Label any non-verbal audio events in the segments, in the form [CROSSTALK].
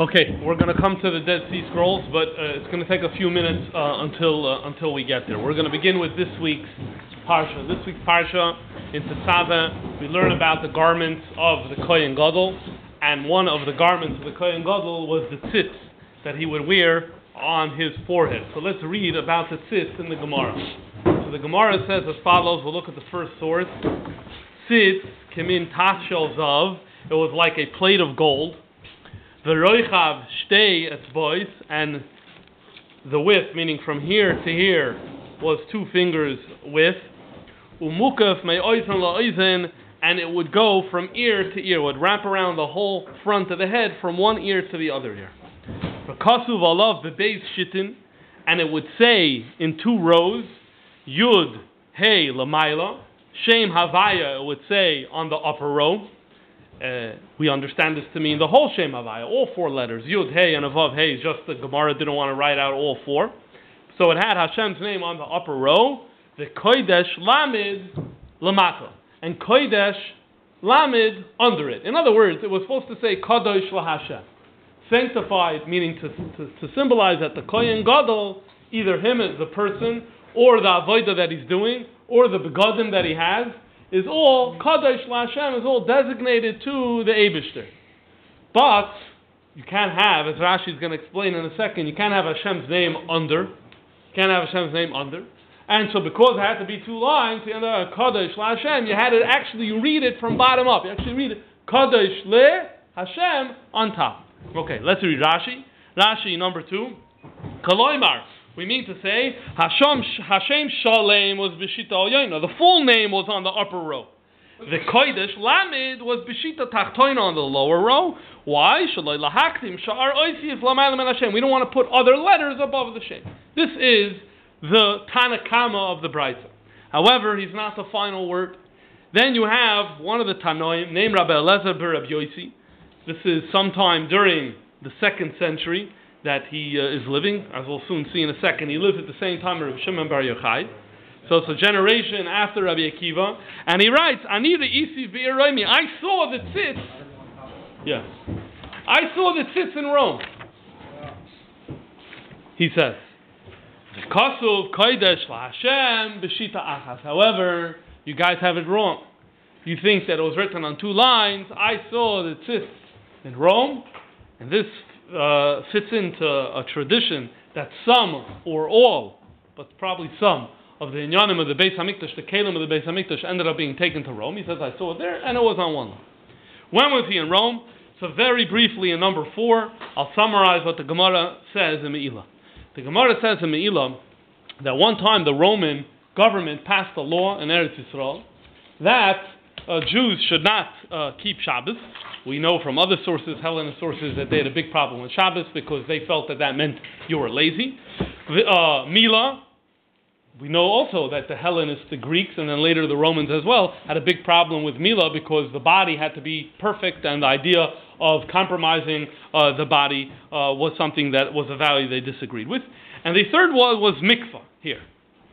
Okay, we're going to come to the Dead Sea Scrolls, but uh, it's going to take a few minutes uh, until uh, until we get there. We're going to begin with this week's parsha. This week's parsha in Tetzaveh, we learn about the garments of the Kohen Gadol, and one of the garments of the Kohen Gadol was the tzitz that he would wear on his forehead. So let's read about the tzitz in the Gemara. So the Gemara says as follows. We'll look at the first source. Tzitz kimin tashel zav. It was like a plate of gold. The roichav shtei etzbois, and the width, meaning from here to here, was two fingers width. Umukaf may oizen and it would go from ear to ear, would wrap around the whole front of the head from one ear to the other ear. Kasuv alav bebeis shitin, and it would say in two rows, Yud Hey Lamaila, Shem Havaya, it would say on the upper row. Uh, we understand this to mean the whole Shem Havaya, all four letters, Yud, Hey, and above Hey. Just the Gemara didn't want to write out all four. So it had Hashem's name on the upper row, the Kodesh Lamid Lamata, and Kodesh Lamid under it. In other words, it was supposed to say Kadosh LaHashem. Sanctified, meaning to, to, to symbolize that the Kohen Gadol, either him as the person, or the Avodah that he's doing, or the begadim that he has, is all Kadosh LaHashem is all designated to the Abishter. But you can't have, as Rashi is going to explain in a second, you can't have Hashem's name under. You can't have Hashem's name under. And so because it had to be two lines, you know, Kadosh LaHashem, you had to actually read it from bottom up. You actually read it Kadosh Le Hashem on top. Okay, let's read Rashi. Rashi number two. Kaloimar. We mean to say Hashem Hashem Shalem was Bishita Oyoina. The full name was on the upper row. The Kodesh Lamid was Bishita Tachtoina on the lower row. Why? Shaloi Lahaktim Sha'ar Oisif Lamaylam and Hashem. We don't want to put other letters above the Shem. This is the Tanakama of the Brisa. However, he's not the final word. Then you have one of the Tanoim named Rabbi Elazar Ber Yosi. This is sometime during the second century that he uh, is living, as we'll soon see in a second. He lived at the same time as Shimon Bar Yochai. So it's a generation after Rabbi Akiva. And he writes, Anira isi v'iraimi. I saw the tzitz. Yes. I saw the tzitz in Rome. He says, Kasuv kodesh Hashem b'shita achas. However, you guys have it wrong. You think that it was written on two lines. I saw the tzitz in Rome, and this uh, fits into a tradition that some or all, but probably some, of the Inyanim of the Beis Hamikdash, the Kalim of the Beis Hamikdash, ended up being taken to Rome. He says, I saw it there, and it was on one. When was he in Rome? So very briefly in number four, I'll summarize what the Gemara says in Me'ilah. The Gemara says in Me'ilah that one time the Roman government passed a law in Eretz Yisrael that uh, Jews should not uh, keep Shabbos. We know from other sources, Hellenist sources, that they had a big problem with Shabbos because they felt that that meant you were lazy. Uh, Mila, we know also that the Hellenists, the Greeks, and then later the Romans as well, had a big problem with Mila because the body had to be perfect, and the idea of compromising uh, the body uh, was something that was a value they disagreed with. And the third one was mikvah here.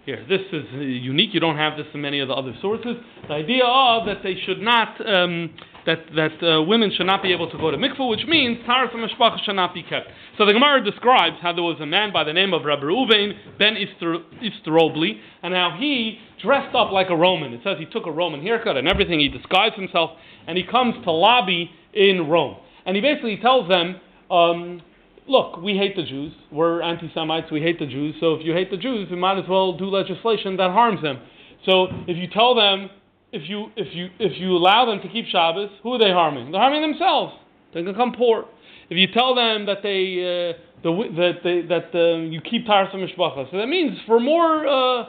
Here, this is unique. You don't have this in many of the other sources. The idea of that they should not, um, that that uh, women should not be able to go to mikvah, which means taras mishpacha should not be kept. So the Gemara describes how there was a man by the name of Rabbi Reuven ben Istrobli, and how he dressed up like a Roman. It says he took a Roman haircut and everything. He disguised himself, and he comes to lobby in Rome, and he basically tells them. Um, look, we hate the Jews. We're anti Semites. We hate the Jews. So if you hate the Jews, you might as well do legislation that harms them. So if you tell them, if you, if you, if you allow them to keep Shabbos, who are they harming? They're harming themselves. They can come poor. If you tell them that they, uh, the, that they, that uh, you keep Taras Mishpacha, so that means for more, uh,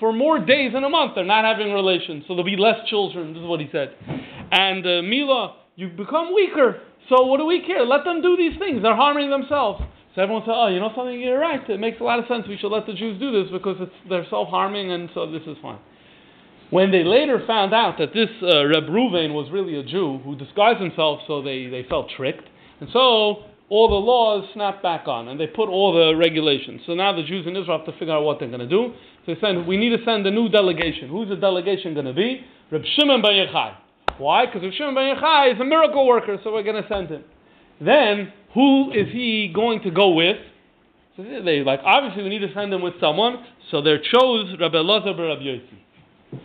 for more days in a month they're not having relations, so there'll be less children. This is what he said. And uh, Mila, you become weaker. So what do we care? Let them do these things. They're harming themselves. So everyone said, "Oh, you know something? You're right. It makes a lot of sense. We should let the Jews do this because it's they're self-harming, and so this is fine." When they later found out that this uh, Reb Ruvain was really a Jew who disguised himself, so they, they felt tricked, and so all the laws snapped back on, and they put all the regulations. So now the Jews in Israel have to figure out what they're going to do. So they said, "We need to send a new delegation. Who's the delegation going to be? Reb Shimon Bar Yochai. Why? Because Reb Shimon ben Yochai is a miracle worker, so we're going to send him. then who is he going to go with? So they like obviously we need to send him with someone. So they chose Rabbi Elazar Rabbi Yossi.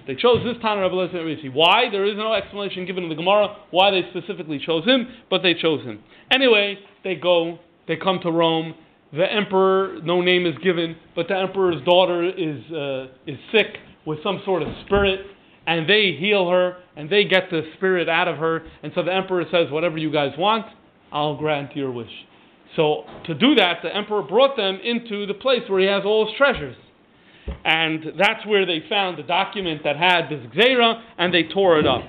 They chose this time Rabbi Rabbi Yossi. Why? There is no explanation given in the Gemara why they specifically chose him, but they chose him. Anyway, they go. They come to Rome. The emperor, no name is given, but the emperor's daughter is uh, is sick with some sort of spirit, and they heal her and they get the spirit out of her. And so the emperor says, "Whatever you guys want, I'll grant your wish." So to do that, the emperor brought them into the place where he has all his treasures. And that's where they found the document that had this Gzeira, and they tore it up.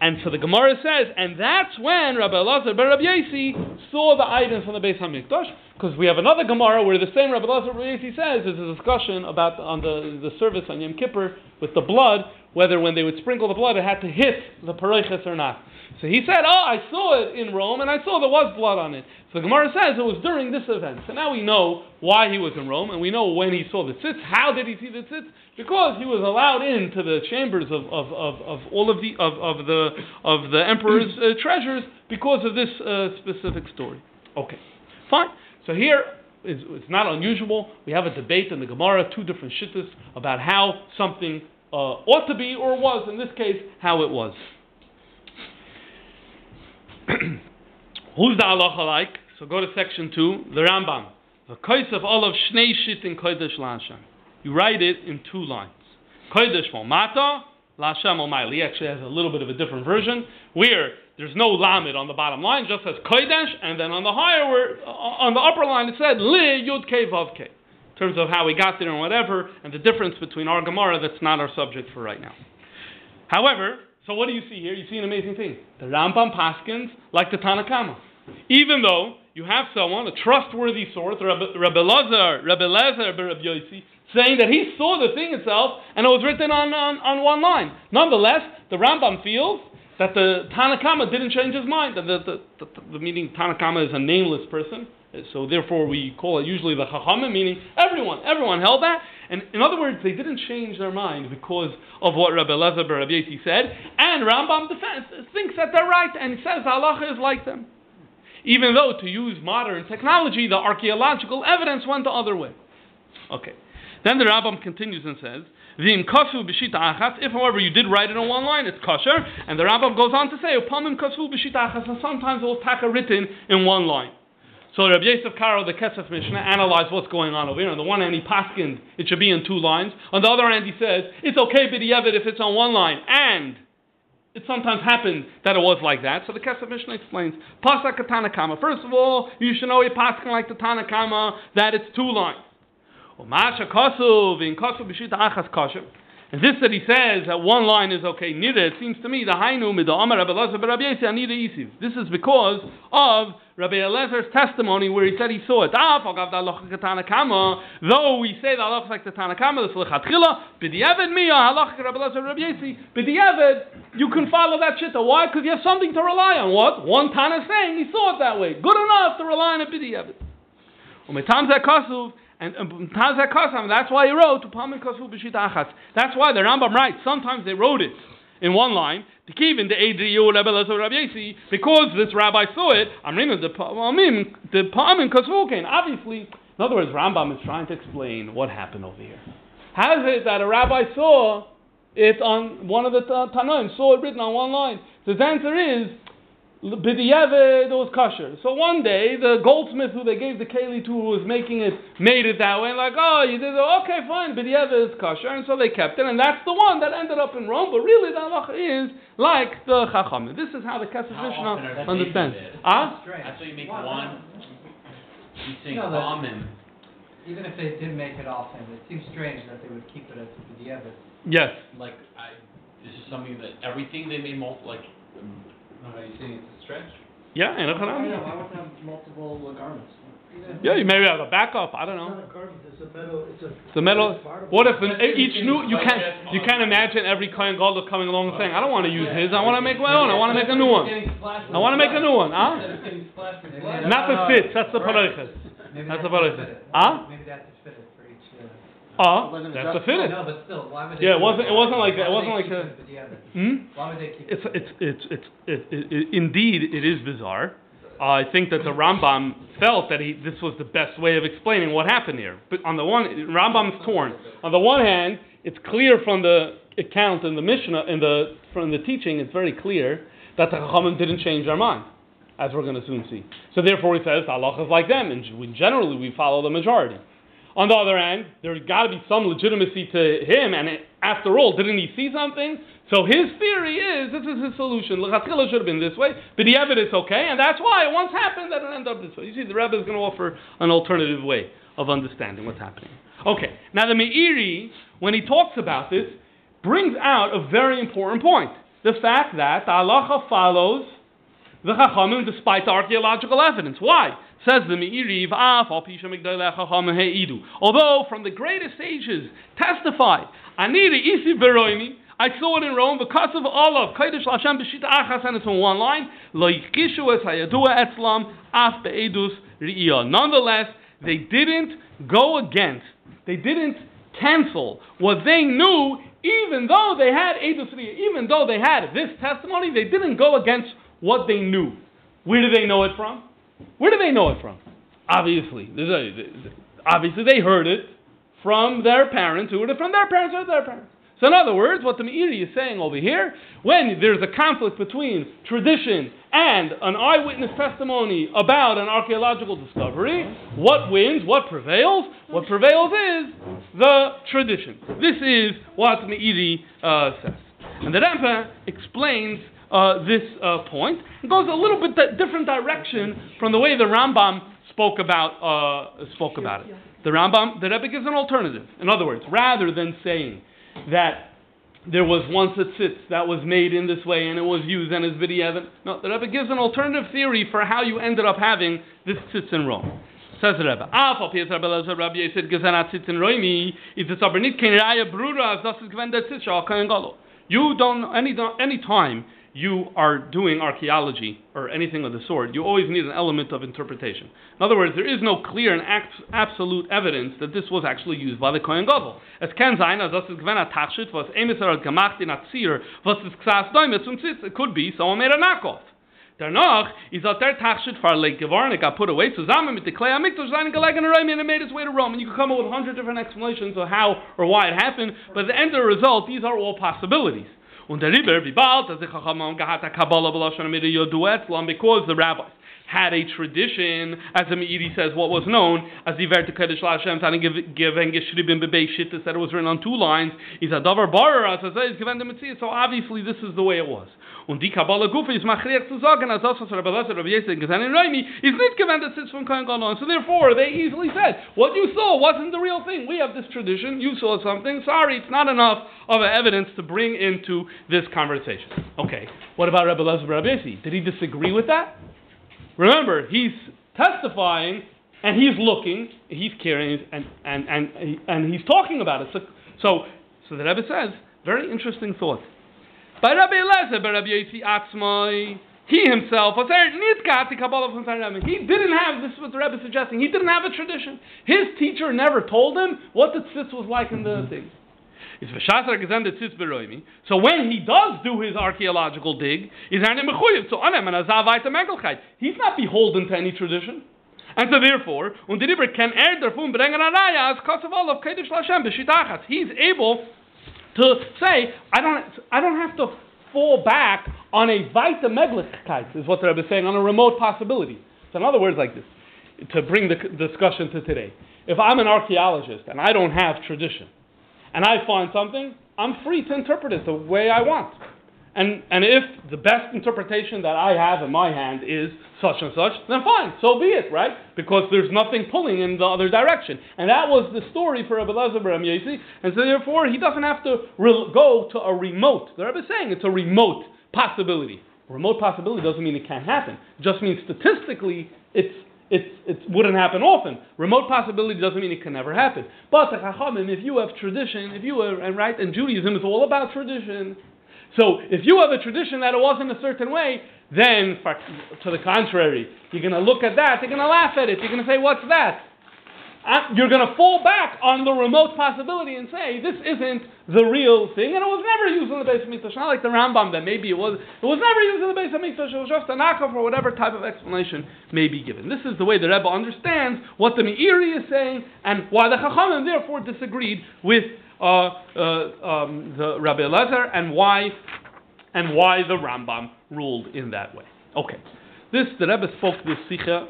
And so the Gemara says, and that's when Rabbi Elazar ben Rabbi Yasi saw the items from the Beis Hamikdash, because we have another Gemara where the same Rabbi Elazar ben Rabbi Yasi says there's a discussion about on the, the service on Yom Kippur with the blood, whether when they would sprinkle the blood it had to hit the paroiches or not. So he said, Oh, I saw it in Rome, and I saw there was blood on it. So the Gemara says it was during this event. So now we know why he was in Rome, and we know when he saw the tzitz. How did he see the tzitz? Because he was allowed into the chambers of, of, of, of all of the of, of the of the emperor's uh, treasures because of this uh, specific story. Okay, fine. So here it's, it's not unusual. We have a debate in the Gemara, two different shittas about how something uh, ought to be or was, in this case, how it was. [CLEARS THROAT] Who's the halacha like? So go to section two, the Rambam. The kais of all of shnei shit in kodesh lashem. You write it in two lines. Kodesh mata, lashem omayli. He actually has a little bit of a different version where there's no lamed on the bottom line, just says kodesh, and then on the higher, where, on the upper line it said li yud ke vav ke. Terms of how we got there and whatever, and the difference between our Gemara, that's not our subject for right now. However, so what do you see here? You see an amazing thing. The Rambam Paskins like the Tanakama. Even though you have someone, a trustworthy source, Rabbi, Rabbi Lazar, Rabbi Lazar, Rabbi Yossi, saying that he saw the thing itself and it was written on, on, on one line. Nonetheless, the Rambam feels that the Tanakama didn't change his mind. The, the, the, the, the meaning Tanakama is a nameless person, so therefore we call it usually the Chachamim, meaning everyone. Everyone held that. And in other words, they didn't change their mind because of what Rabbi Elazar Rabbi Yossi said. And Rambam defense, thinks that they're right and says halacha is like them. Even though to use modern technology, the archaeological evidence went the other way. Okay. Then the Rambam continues and says, V'im kasu achas. If, however, you did write it on one line, it's kosher. And the Rambam goes on to say, upamim kasu b'shita achas. And sometimes it will taka written in one line. So Rabbi Yosef Karo, the Kesef Mishnah, analyzed what's going on over here. On the one hand, he paskind it should be in two lines. On the other hand, he says it's okay b'di'evet if it's on one line. And it sometimes happened that it was like that. So the Kesef Mishnah explains, Pasak Tanakama. First of all, you should know a paskin like the Tanakama that it's two lines. This that he says that one line is okay, nida, it seems to me, the Hainu Midah Amar Rabbi Elazar Rabbi Anida Isiv. This is because of Rabbi Elazar's testimony where he said he saw it. Ah, Though we say the halach like the Tanakama, the Lechatchila, b'diavad miya halach Rabbi Elazar Rabbi Yossi, b'diavad, you can follow that shitta. Why? Because you have something to rely on. What? One Tana saying he saw it that way. Good enough to rely on a b'diavad. Umetam Zakasuv, and um, that's why he wrote That's why the Rambam writes. Sometimes they wrote it in one line. The kivin the Adriyu Rabbi because this rabbi saw it. I'm the Pamim the Kasvukin. Obviously, in other words, Rambam is trying to explain what happened over here. How is it that a rabbi saw it on one of the Tanoim, saw it written on one line? So the answer is B'di'eved, it was kosher. So one day, the goldsmith who they gave the keli to, who was making it, made it that way, and like, oh, you did it, okay, fine, B'di'eved is kosher, and so they kept it, and that's the one that ended up in Rome, but really the halacha is like the chacham. This is how the Kesef Mishnah understands. Ah? That's why you make one, you say no, common. Even if they didn't make it often, it seems strange that they would keep it as B'di'eved. Yes. Like, I, this is something that everything they made multiple, like, are you saying it's a stretch? Yeah, in a Why would have multiple uh, garments? Yeah, you maybe have a backup. I don't know. It's not a garment. It's a metal. It's a. It's a metal. What if in, each new you can't you can't imagine every Kohen Gadol coming along and saying I don't want to use his. I want to make my own. I want to make a new one. I want to make a new one. Huh? Not the fit. That's the paroiches. That's the paroiches. Huh? Maybe that's the fit for each. Oh, that's the fitted. No, but still, why would they? Yeah, it wasn't. It wasn't like that. It wasn't like a. keep it together? Hmm. Why would they keep It's it? it's it's it's it, it, it, indeed it is bizarre. I think that the Rambam felt that he, this was the best way of explaining what happened here. But on the one, Rambam's torn. On the one hand, it's clear from the account in the Mishnah, in the from the teaching, it's very clear that the Chachamim didn't change their mind, as we're going to soon see. So therefore, he says Allah is like them, and we, generally we follow the majority. On the other hand, there's got to be some legitimacy to him, and after all, didn't he see something? So his theory is this is his solution. L'chatzila should have been this way, but the evidence okay, and that's why it once happened that it ended up this way. You see, the Rebbe is going to offer an alternative way of understanding what's happening. Okay, now the Meiri, when he talks about this, brings out a very important point: the fact that the halacha follows the chachamim despite the archaeological evidence. Why? Says the Meiri, although from the greatest sages beroimi, I saw it in Rome because of of Kodesh Hashem b'shita achas and it's in one line. Lo yikishu es hayadua etzlam af be'edus ri'iyah. Nonetheless, they didn't go against, they didn't cancel what they knew, even though they had edus ri'iyah, even though they had this testimony, they didn't go against what they knew. Where do they know it from? Where do they know it from? Obviously, obviously they heard it from their parents, who heard it from their parents, or their parents. So in other words, what the Meiri is saying over here, when there's a conflict between tradition and an eyewitness testimony about an archaeological discovery, what wins, what prevails? What prevails is the tradition. This is what the Meiri uh, says. And the Rampa explains uh, this uh, point and goes a little bit di- different direction from the way the Rambam spoke about uh, spoke about it. The Rambam, the Rebbe gives an alternative. In other words, rather than saying that there was once a tzitz that was made in this way and it was used and is vidiyevin, no, the Rebbe gives an alternative theory for how you ended up having this tzitz in Rome. Says the Rebbe, Af al Pietz Rabbi Rabbi Yisid Gezana tzitz in Roimi, is es aber nicht kein Raya as ist gewend tzitz, shal kein Galo. You don't, any, any time you are doing archaeology or anything of the sort, you always need an element of interpretation. In other words, there is no clear and absolute evidence that this was actually used by the Kohen Gadol. Es kann sein, als das ist gewesen Tachshit, was Emisar hat gemacht in Azir, was ist ksas doimet zum Sitz. It could be someone made a knockoff. Danach is that their tachshit far lake Gevarnik got put away zusammen mit the clay amikdash seine gelegen Rome and it made its way to Rome. And you can come up with a hundred different explanations of how or why it happened, but at the end of the result, these are all possibilities. Und der Riber, wie bald, dass ich Chachamam gehat a Kabbalah b'lashon amida yodu etzlam, because the rabbis had a tradition, as the Meiri says, what was known as the Verte Kedesh Lashem, Tani given Geshribim Bebei Shittis, that said it was written on two lines, is a Davar Barer, as I say, is Mitzvah. So obviously this is the way it was. Und die Kabbalah Gufe ist machriach zu sagen, als das, was Rabbi Lezer, Rabbi Yisrael, gesehen in Raimi, ist nicht gewendet sitz von Kohen Gadol. So therefore, they easily said, what you saw wasn't the real thing. We have this tradition, you saw something, sorry, it's not enough of evidence to bring into this conversation. Okay, what about Rabbi Lezer, Rabbi Yisrael? Did he disagree with that? Remember, he's testifying and he's looking, he's carrying, and, and, and, and he's talking about it. So, so, so the Rebbe says, very interesting thought. By Rabbi Eliezer, by Rabbi Yossi Atzmai, he himself was there, He didn't have, this is what the Rebbe is suggesting, he didn't have a tradition. His teacher never told him what the tzitz was like in the thing. So when he does do his archaeological dig, he's not beholden to any tradition. And so therefore, er. He's able to say, I don't, I don't have to fall back on a Vita Meglichkeit, is what the Rebbe is saying, on a remote possibility. So in other words like this, to bring the discussion to today. If I'm an archaeologist and I don't have tradition, and I find something, I'm free to interpret it the way I want. And, and if the best interpretation that I have in my hand is such and such, then fine, so be it, right? Because there's nothing pulling in the other direction. And that was the story for Rabbi Lazar Bar and so therefore he doesn't have to re- go to a remote. The Rebbe is saying it's a remote possibility. Remote possibility doesn't mean it can't happen. It just means statistically it's it, it wouldn't happen often. Remote possibility doesn't mean it can never happen. But the Chachamim, if you have tradition, if you are, and right, and Judaism is all about tradition. So if you have a tradition that it wasn't a certain way, then to the contrary, you're going to look at that, you're going to laugh at it, you're going to say, what's that? you're going to fall back on the remote possibility and say this isn't the real thing, and it was never used in the Beis Hamikdash. Not like the Rambam that maybe it was. It was never used in the Beis Hamikdash. It was just a knockoff or whatever type of explanation may be given. This is the way the Rebbe understands what the Meiri is saying and why the Chachamim therefore disagreed with uh, um, the Rabbi Elazar and why and why the Rambam ruled in that way. Okay, this the Rebbe spoke this Sikha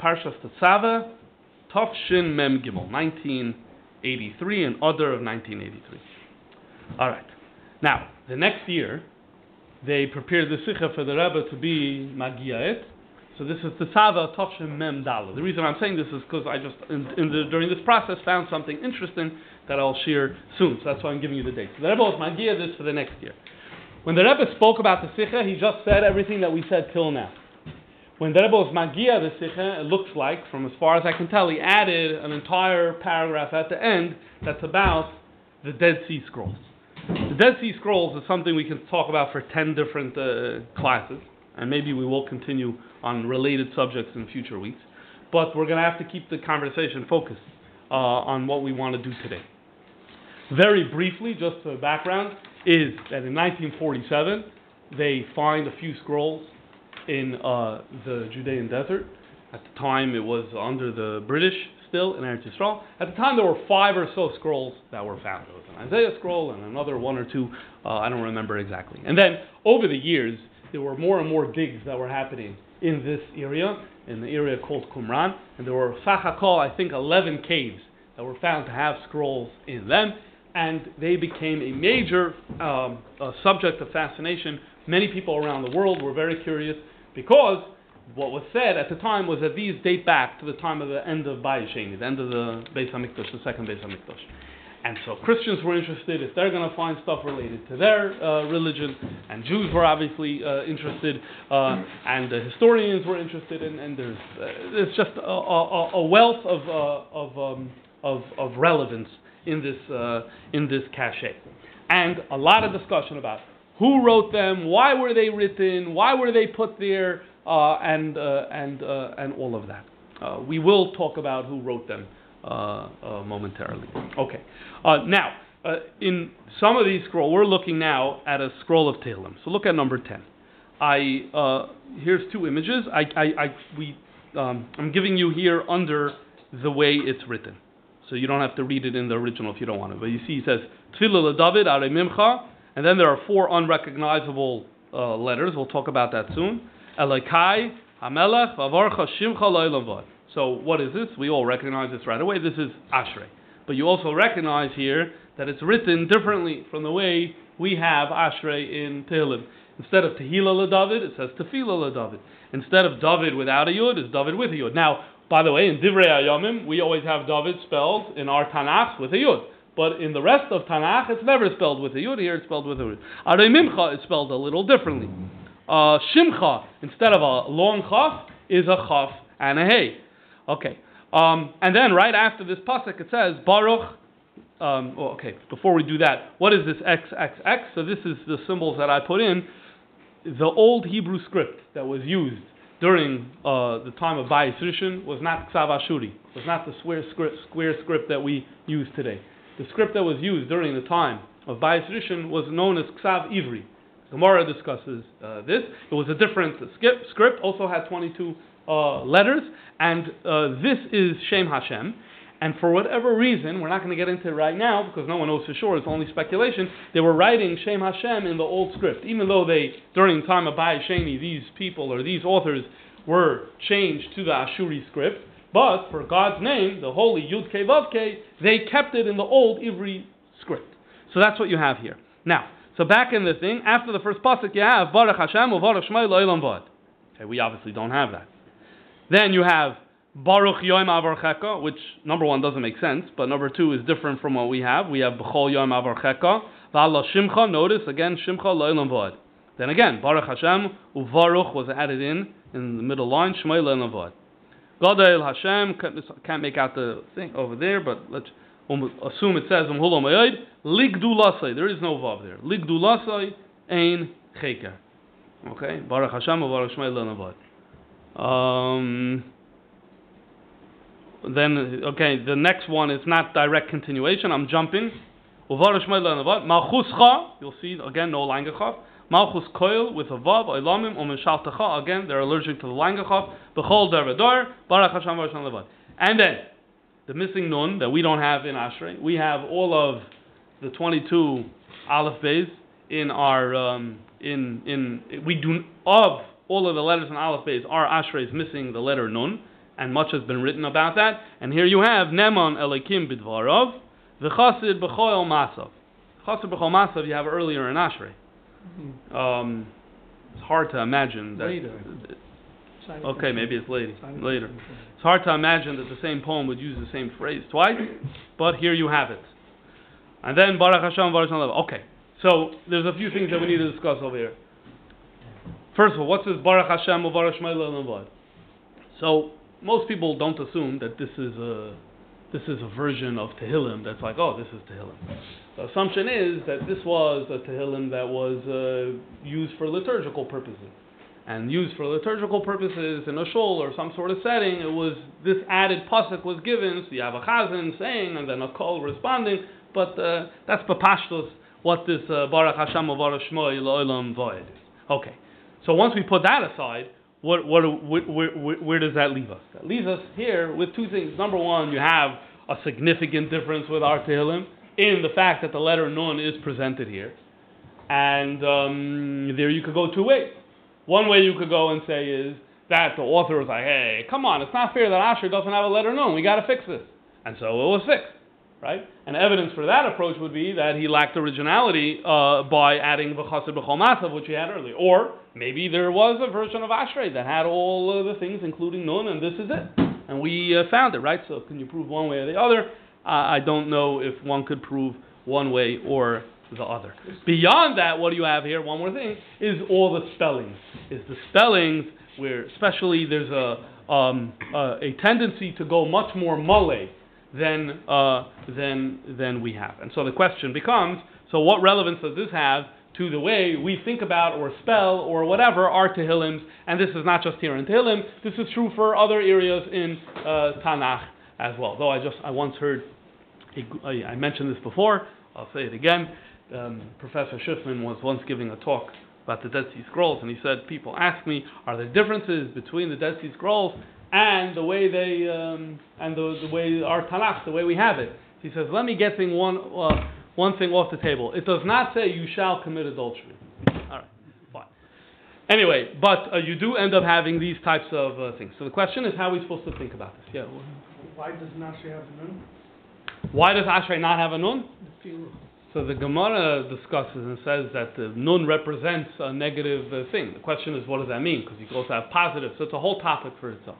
Parshas Tetzaveh Tafshin Mem Gimel, 1983, and other of 1983. All right. Now, the next year, they prepared the Sikha for the Rebbe to be Magiaet. So this is Tetzaveh Tafshin Mem Dala. The reason I'm saying this is because I just, in, in the, during this process, found something interesting that I'll share soon. So that's why I'm giving you the date. So the Rebbe was Magia this for the next year. When the Rebbe spoke about the Sikha, he just said everything that we said till now. When the Rebbe was Magia the Sikha, it looks like, from as far as I can tell, he added an entire paragraph at the end that's about the Dead Sea Scrolls. The Dead Sea Scrolls is something we can talk about for 10 different uh, classes, and maybe we will continue on related subjects in future weeks. But we're going to have to keep the conversation focused uh, on what we want to do today. Very briefly, just for background, is that in 1947 they find a few scrolls in uh, the Judean desert. At the time, it was under the British still in Eretz Yisrael. At the time, there were five or so scrolls that were found. There was an Isaiah scroll and another one or two. Uh, I don't remember exactly. And then over the years, there were more and more digs that were happening in this area, in the area called Qumran, and there were Sachakol, I think, 11 caves that were found to have scrolls in them, and they became a major um, uh, subject of fascination. Many people around the world were very curious because what was said at the time was that these date back to the time of the end of Bayesheni, the end of the Beis Hamikdash, the second Beis Hamikdash. And so Christians were interested if they're going to find stuff related to their uh, religion, and Jews were obviously uh, interested, uh, and the historians were interested, in, and there's uh, there's just a, a, a wealth of uh, of, um, of of relevance in this uh, in this cachet, and a lot of discussion about who wrote them, why were they written, why were they put there, uh, and uh, and uh, and all of that. Uh, we will talk about who wrote them momentarily. Okay. now, in some of these scrolls, we're looking now at a scroll of Tehillim. So look at number ten. I here's two images. I, I, I we um, I'm giving you here under the way it's written. So you don't have to read it in the original if you don't want to. But you see, it says Tfilah David Mimcha and then there are four unrecognizable uh, letters. We'll talk about that soon. Elikai, Hamelech, Vavarcha, Shimcha. So what is this? We all recognize this right away. This is Ashrei. But you also recognize here that it's written differently from the way we have Ashrei in Tehillim. Instead of Tehillah David, it says Tefillah David. Instead of David without a Yud, it's David with a Yud. Now, by the way, in Divrei Ayomim, we always have David spelled in our Tanakh with a Yud. But in the rest of Tanakh, it's never spelled with a yud. Here, it's spelled with a yud. Arei Mimcha is spelled a little differently. Uh, Shimcha, instead of a long chaf, is a chaf and a hey. Okay. Um, and then right after this pasuk, it says Baruch. Um, oh, okay. Before we do that, what is this XXX? So this is the symbols that I put in. The old Hebrew script that was used during uh, the time of Bayis Rishon was not Ksav Ashuri, was not the square script, square script that we use today. The script that was used during the time of Bayis Rishon was known as Ksav Ivri. Gemara discusses uh, this. It was a different script, also had 22 uh, letters, and uh, this is Shem Hashem. And for whatever reason, we're not going to get into it right now because no one knows for sure, it's only speculation, they were writing Shem Hashem in the old script. Even though they, during the time of Bayis Sheni, these people or these authors were changed to the Ashuri script, but for God's name, the holy Yud Ke Vav Ke, they kept it in the old Ivri script. So that's what you have here. Now, so back in the thing, after the first pasuk, you have Baruch Hashem Lo'ilam Vad. Okay, we obviously don't have that. Then you have Baruch Yom Avarcheka, which number one doesn't make sense, but number two is different from what we have. We have B'chol Yom Avarcheka. V'Allah Shimcha. Notice again Shimcha Lo'ilam Vad. Then again Baruch Hashem Uvaruch was added in in the middle line Shmei Lo'ilam Vad. Gadol Hashem can't make out the thing over there, but let's assume it says Umhulam Ayid Ligdulasai. There is no vav there. Ligdulasai Ein Cheker. Okay, Baruch Hashem Baruch Shmei Lenavad. Um, then okay, the next one is not direct continuation. I'm jumping. You'll see again no langachav. Malchus koil with a vav. Olamim umeshaltacha. Again, they're allergic to the langachav. Bechol dervedor. Baruch Hashem Baruch Hashem Levad. And then the missing nun that we don't have in Ashrei. We have all of the 22 aleph bays in our um, in in we do of all of the letters in aleph bays. Our Ashrei is missing the letter nun, and much has been written about that. And here you have Neman Elikim Bidvarov, V'chasid B'choel Masav. Chasid B'choel Masav you have earlier in Ashrei. Um, it's hard to imagine that. Later. Okay, maybe it's later. Later. It's hard to imagine that the same poem would use the same phrase twice, but here you have it. And then Baruch Hashem, Baruch Hashem. Okay, so there's a few things that we need to discuss over here. First of all, what's this Baruch Hashem or Baruch Shmuel So most people don't assume that this is a this is a version of Tehillim that's like, oh, this is Tehillim. The assumption is that this was a Tehillim that was uh, used for liturgical purposes and used for liturgical purposes in a shul or some sort of setting, it was this added pasuk was given. So you have a saying and then a kol responding. But uh, that's papashtos what this uh, Baruch Hashem Baruch is. Okay, so once we put that aside, what, what, where, does that leave us? That leaves us here with two things. Number one, you have a significant difference with our Tehillim in the fact that the letter Nun is presented here, and um, there you could go two ways. One way you could go and say is that the author was like, hey, come on, it's not fair that Ashrei doesn't have a letter known. We got to fix this. And so it was fixed, right? And evidence for that approach would be that he lacked originality uh, by adding V'chasid B'chol which he had earlier. Or maybe there was a version of Ashrei that had all of the things, including Nun, and this is it. And we uh, found it, right? So can you prove one way or the other? Uh, I don't know if one could prove one way or the other. Beyond that, what do you have here? One more thing is all the spellings. Is the spellings where, especially, there's a um, a tendency to go much more mole than uh, than than we have. And so the question becomes: So what relevance does this have to the way we think about or spell or whatever our Tehillims? And this is not just here in Tehillim. This is true for other areas in uh, Tanakh as well. Though I just I once heard a, I mentioned this before. I'll say it again um, Professor Schiffman was once giving a talk about the Dead Sea Scrolls, and he said, People ask me, are there differences between the Dead Sea Scrolls and the way they, um, and the, the way our Tanakh, the way we have it? He says, Let me get thing one, uh, one thing off the table. It does not say you shall commit adultery. All right, fine. Anyway, but uh, you do end up having these types of uh, things. So the question is, how are we supposed to think about this? Yeah. Why does Nasri have a nun? Why does Ashrei not have a nun? So the Gemara discusses and says that the nun represents a negative uh, thing. The question is, what does that mean? Because you can also have positive. So it's a whole topic for itself.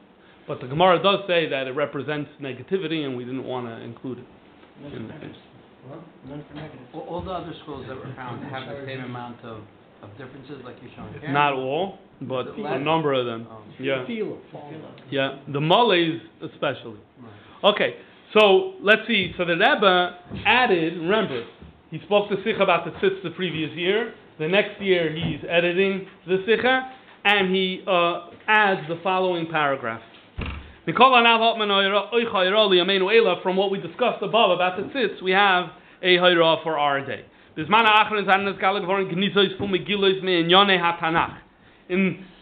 But the Gemara does say that it represents negativity, and we didn't want to include it. In the thing. All, all the other schools that were found have the same amount of, of differences like you're showing here? Not all, but a number of them. Um, Yeah, Feel fall. yeah. The Malays especially. right. Okay, so let's see. So the Rebbe added, remember, he spoke to Sikha about the tzitz the previous year. The next year he's editing the Sikha, and he uh, adds the following paragraph. From what we discussed above about the tzitz, we have a hayra for our day. In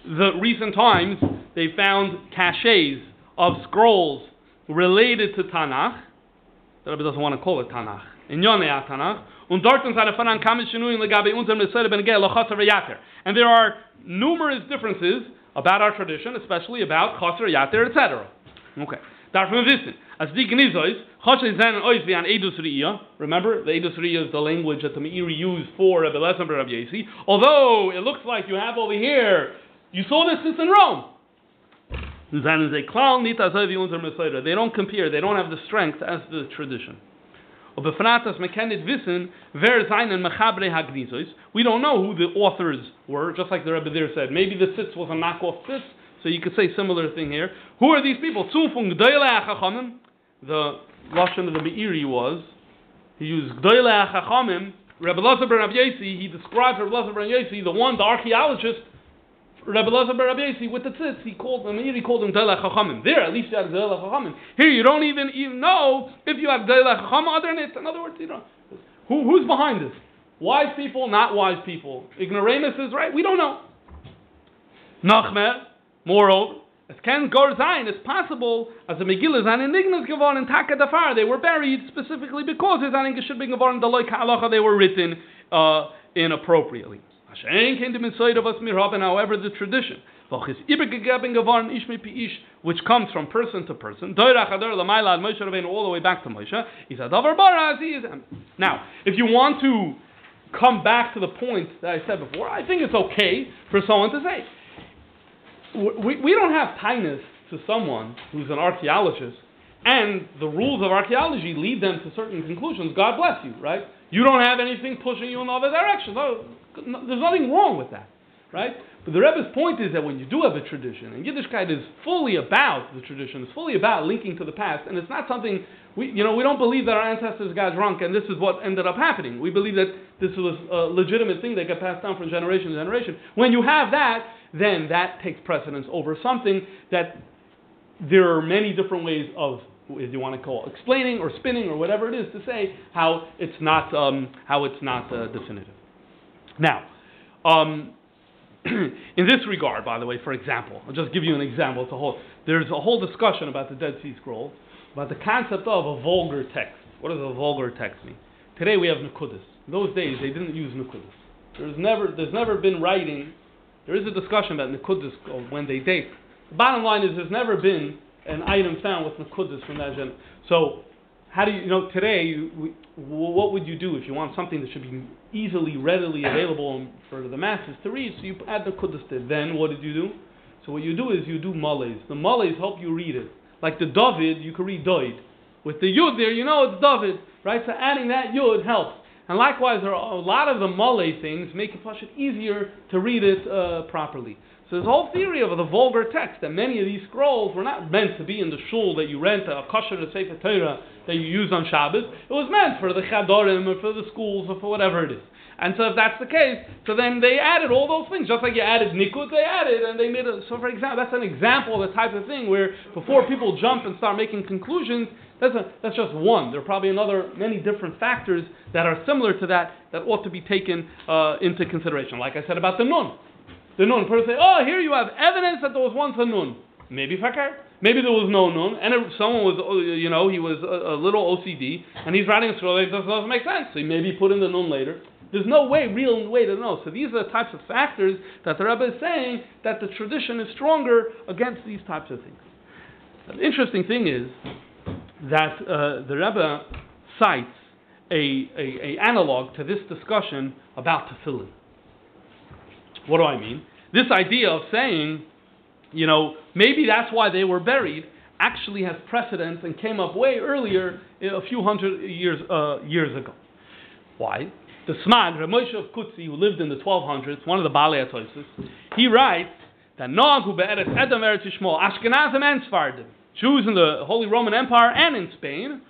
the recent times, they found caches of scrolls related to Tanakh. The Rebbe doesn't want to call it Tanakh. In Yonei Tanakh. Und dort seine Fanan kamen Shinuyim legabe unserem Nesere ben Gel lochaser v'yater. And there are numerous differences about our tradition, especially about chaser yater, etc. Okay. Darf man wissen, als die Gnizois, chaser zijn ois wie an Edus Riyah. Remember, the Edus Riyah is the language that the Meiri used for Rebbe Lezer ben Rabbi Yesi. Although it looks like you have over here, you saw this is in Rome. Seien sie klar nicht als wie unser Messiah. They don't compare, they don't have the strength as the tradition. Und befragt, dass man wissen, wer Mechabre. We don't know who the authors were, just like the Rebbe there said. Maybe the Sitz was a knockoff Sitz, so you could say similar thing here. Who are these people? Zu von Gdoile HaChachamim. The Lashon of the Meiri was, he used Gdoile HaChachamim. Rebbe Lazar ben Yesi, he described Rebbe Lazar ben Yesi, the one, the archaeologist, Rabbi Lazar Bar Rabbi with the tzitz, he called them, he called them Gdolei Chachamim. There, at least you had Gdolei Chachamim. Here, you don't even, even know if you have Gdolei Chachamim other than it. In other words, you. Who, who's behind this? Wise people, not wise people. Ignoramus is right. We don't know. Nachmer, moreover, as can gar sein, it's possible, as the Megillah is an indignas geworden in Taka Dafar, they were buried specifically because it's an should be geworden, the Loika they were written uh, inappropriately. Hashem came to inside of us mirhaben, however, the tradition. Which comes from person to person. All the way back to Moshe. He said, Davar bara is Now, if you want to come back to the point that I said before, I think it's okay for someone to say, we, we don't have kindness to someone who's an archaeologist, and the rules of archaeology lead them to certain conclusions. God bless you, right? You don't have anything pushing you in the other direction. Oh, no, no, there's nothing wrong with that, right? But the Rebbe's point is that when you do have a tradition, and Yiddishkeit is fully about the tradition, it's fully about linking to the past, and it's not something we, you know, we don't believe that our ancestors got drunk and this is what ended up happening. We believe that this was a legitimate thing that got passed down from generation to generation. When you have that, then that takes precedence over something that there are many different ways of, as you want to call it, explaining or spinning or whatever it is to say how it's not um, how it's not uh, definitive. Now, um, [CLEARS THROAT] in this regard, by the way, for example, I'll just give you an example. A whole, there's a whole discussion about the Dead Sea Scrolls, about the concept of a vulgar text. What does a vulgar text mean? Today we have Nukudis. In those days, they didn't use Nukudis. There's never, there's never been writing there is a discussion about Nekudas when they date. The bottom line is there's never been an item found with Nekudas from that gen. So, how do you, you know, today, you, what would you do if you want something that should be easily, readily available for the masses to read? So you add Nekudas to it. Then what did you do? So what you do is you do mullies. The mullies help you read it. Like the David, you can read Doid. With the Yud there, you know it's David, right? So adding that Yud helps. And likewise, there are a lot of the mole things make it easier to read it uh, properly. So this whole theory of the vulgar text, that many of these scrolls were not meant to be in the shul that you rent, a kosher to Sefer Torah that you use on Shabbos. It was meant for the chadorim or for the schools or for whatever it is. And so if that's the case, so then they added all those things, just like you added nikud, they added, and they made a, so for example, that's an example of the type of thing where before people jump and start making conclusions, that's, a, that's just one. There are probably another, many different factors that are similar to that that ought to be taken uh, into consideration. Like I said about the nun. The nun, person say, oh, here you have evidence that there was once a nun. Maybe fakir. Maybe there was no nun, and someone was, uh, you know, he was a, a little OCD, and he's writing a scroll that doesn't make sense. So he maybe put in the nun later. There's no way, real way to know. So these are the types of factors that the Rebbe is saying that the tradition is stronger against these types of things. The interesting thing is that uh, the Rebbe cites a, a, a, analog to this discussion about tefillin. What do I mean? This idea of saying, you know, maybe that's why they were buried, actually has precedence and came up way earlier, a few hundred years uh, years ago. Why? The Smag, Ramosha of Kutzi, who lived in the 1200s, one of the Balei he writes that Nog who be'eretz Edom Eretz Ashkenazim and Sfardim, Jews in the Holy Roman Empire and in Spain,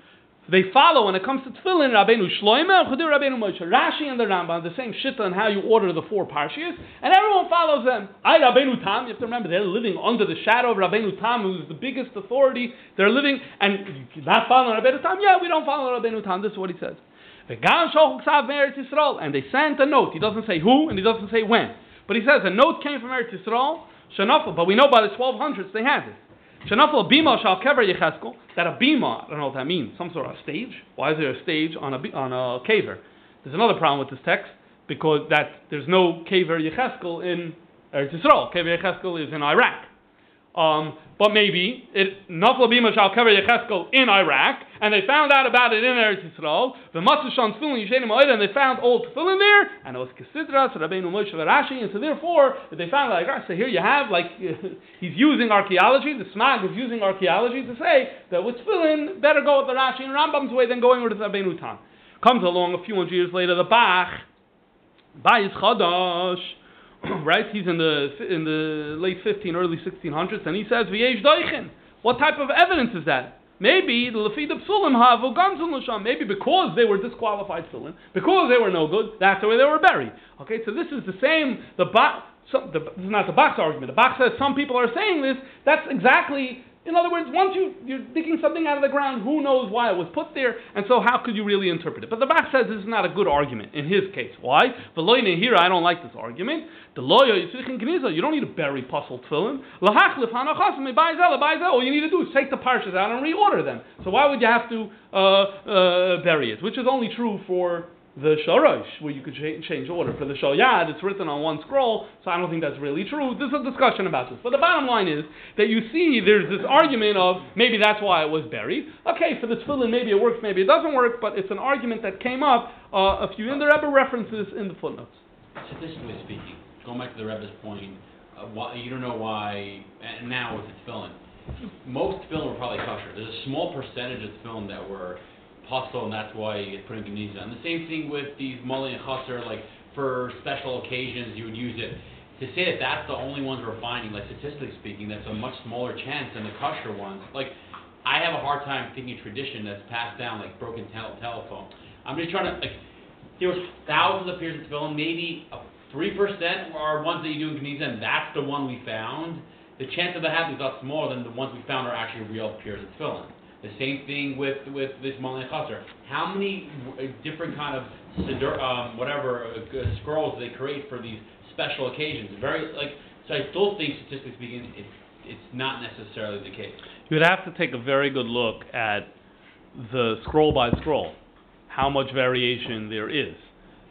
they follow when it comes to tefillin Rabbeinu Shloime and Rabbeinu Moshe. Rashi and the Rambam, the same shitta on how you order the four parshias, and everyone follows them. I Rabbeinu Tam, you have to remember they're living under the shadow of Rabbeinu Tam, who's the biggest authority. They're living and not following Rabbeinu Tam. Yeah, we don't follow Rabbeinu Tam. This is what he says. And they sent a note. He doesn't say who and he doesn't say when, but he says a note came from Eretz Yisrael. But we know by the 1200s they had it. Bima shal kever. That a bima, I don't know what that means. Some sort of stage. Why is there a stage on a on a caver? There's another problem with this text because that there's no kever yecheskel in Eretz Yisrael. Kever yecheskel is in Iraq. Um, but maybe it Nafla Bima Shal Kever Yecheskel in Iraq, and they found out about it in Eretz Yisrael. The Matzushan Tefillin Yishenim and they found old tefillin there, and it was Kesidras Rabbeinu Moshe Rashi, and so therefore they found like so here you have like [LAUGHS] he's using archaeology. The Smag is using archaeology to say that with tefillin better go with the Rashi and Rambam's way than going with the Rabbeinu Tam. Comes along a few hundred years later, the Bach, Bayis Chadash [CLEARS THROAT] right? He's in the in the late 15, early 1600s, and he says v'yesh doichin. What type of evidence is that? Maybe the lefida psulim havu ganzun l'sham. Maybe because they were disqualified psulim, because they were no good, that's the way they were buried. Okay, so this is the same. The ba- some, the, this is not the Bach argument. The Bach says some people are saying this. That's exactly, in other words, once you, you're digging something out of the ground, who knows why it was put there, and so how could you really interpret it? But the Bach says this is not a good argument in his case. Why? The loyne here, I don't like this argument. The lawyer, you don't need to bury puzzle tefillin. All you need to do is take the parshas out and reorder them. So why would you have to uh, uh, bury it? Which is only true for the Shorosh, where you could cha- change order. For the Shoyad, it's written on one scroll, so I don't think that's really true. There's a discussion about this. But the bottom line is that you see there's this argument of maybe that's why it was buried. Okay, for the tefillin, maybe it works, maybe it doesn't work, but it's an argument that came up uh, a few in the Rebbe references in the footnotes. Statistically speaking, going back to the Rebbe's point, uh, why, you don't know why, and now with the tefillin, most tefillin were probably kosher. There's a small percentage of tefillin that were hostile, and that's why you get in Geniza. And the same thing with these mully and chaser, like for special occasions you would use it. To say that that's the only ones we're finding, like statistically speaking, that's a much smaller chance than the kosher ones. Like, I have a hard time thinking tradition that's passed down, like broken tel- telephone. I'm just trying to, like, there was thousands of pairs of tefillin, maybe three percent are ones that you do in Geniza, and that's the one we found. The chance of that happening is a lot smaller than the ones we found are actually real of tefillin. The same thing with with this Malin Chaser. How many different kind of um, whatever uh, scrolls they create for these special occasions? Very like so. I still think, statistically speaking, it's it's not necessarily the case. You would have to take a very good look at the scroll by scroll, how much variation there is.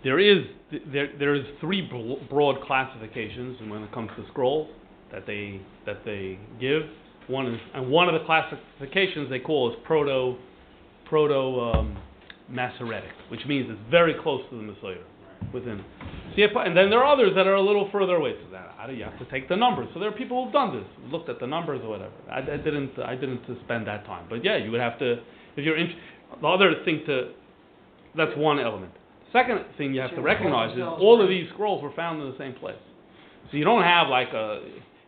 There is there there is three broad classifications, and when it comes to scrolls that they that they give, one is and one of the classifications they call is proto proto um, Masoretic, which means it's very close to the Messiah within. See, and then there are others that are a little further away. So that how do you have to take the numbers? So there are people who've done this, looked at the numbers or whatever. I, I didn't I didn't spend that time, but yeah, you would have to if you're in, the other thing to that's one element. Second thing you have to recognize is all of these scrolls were found in the same place. So you don't have like a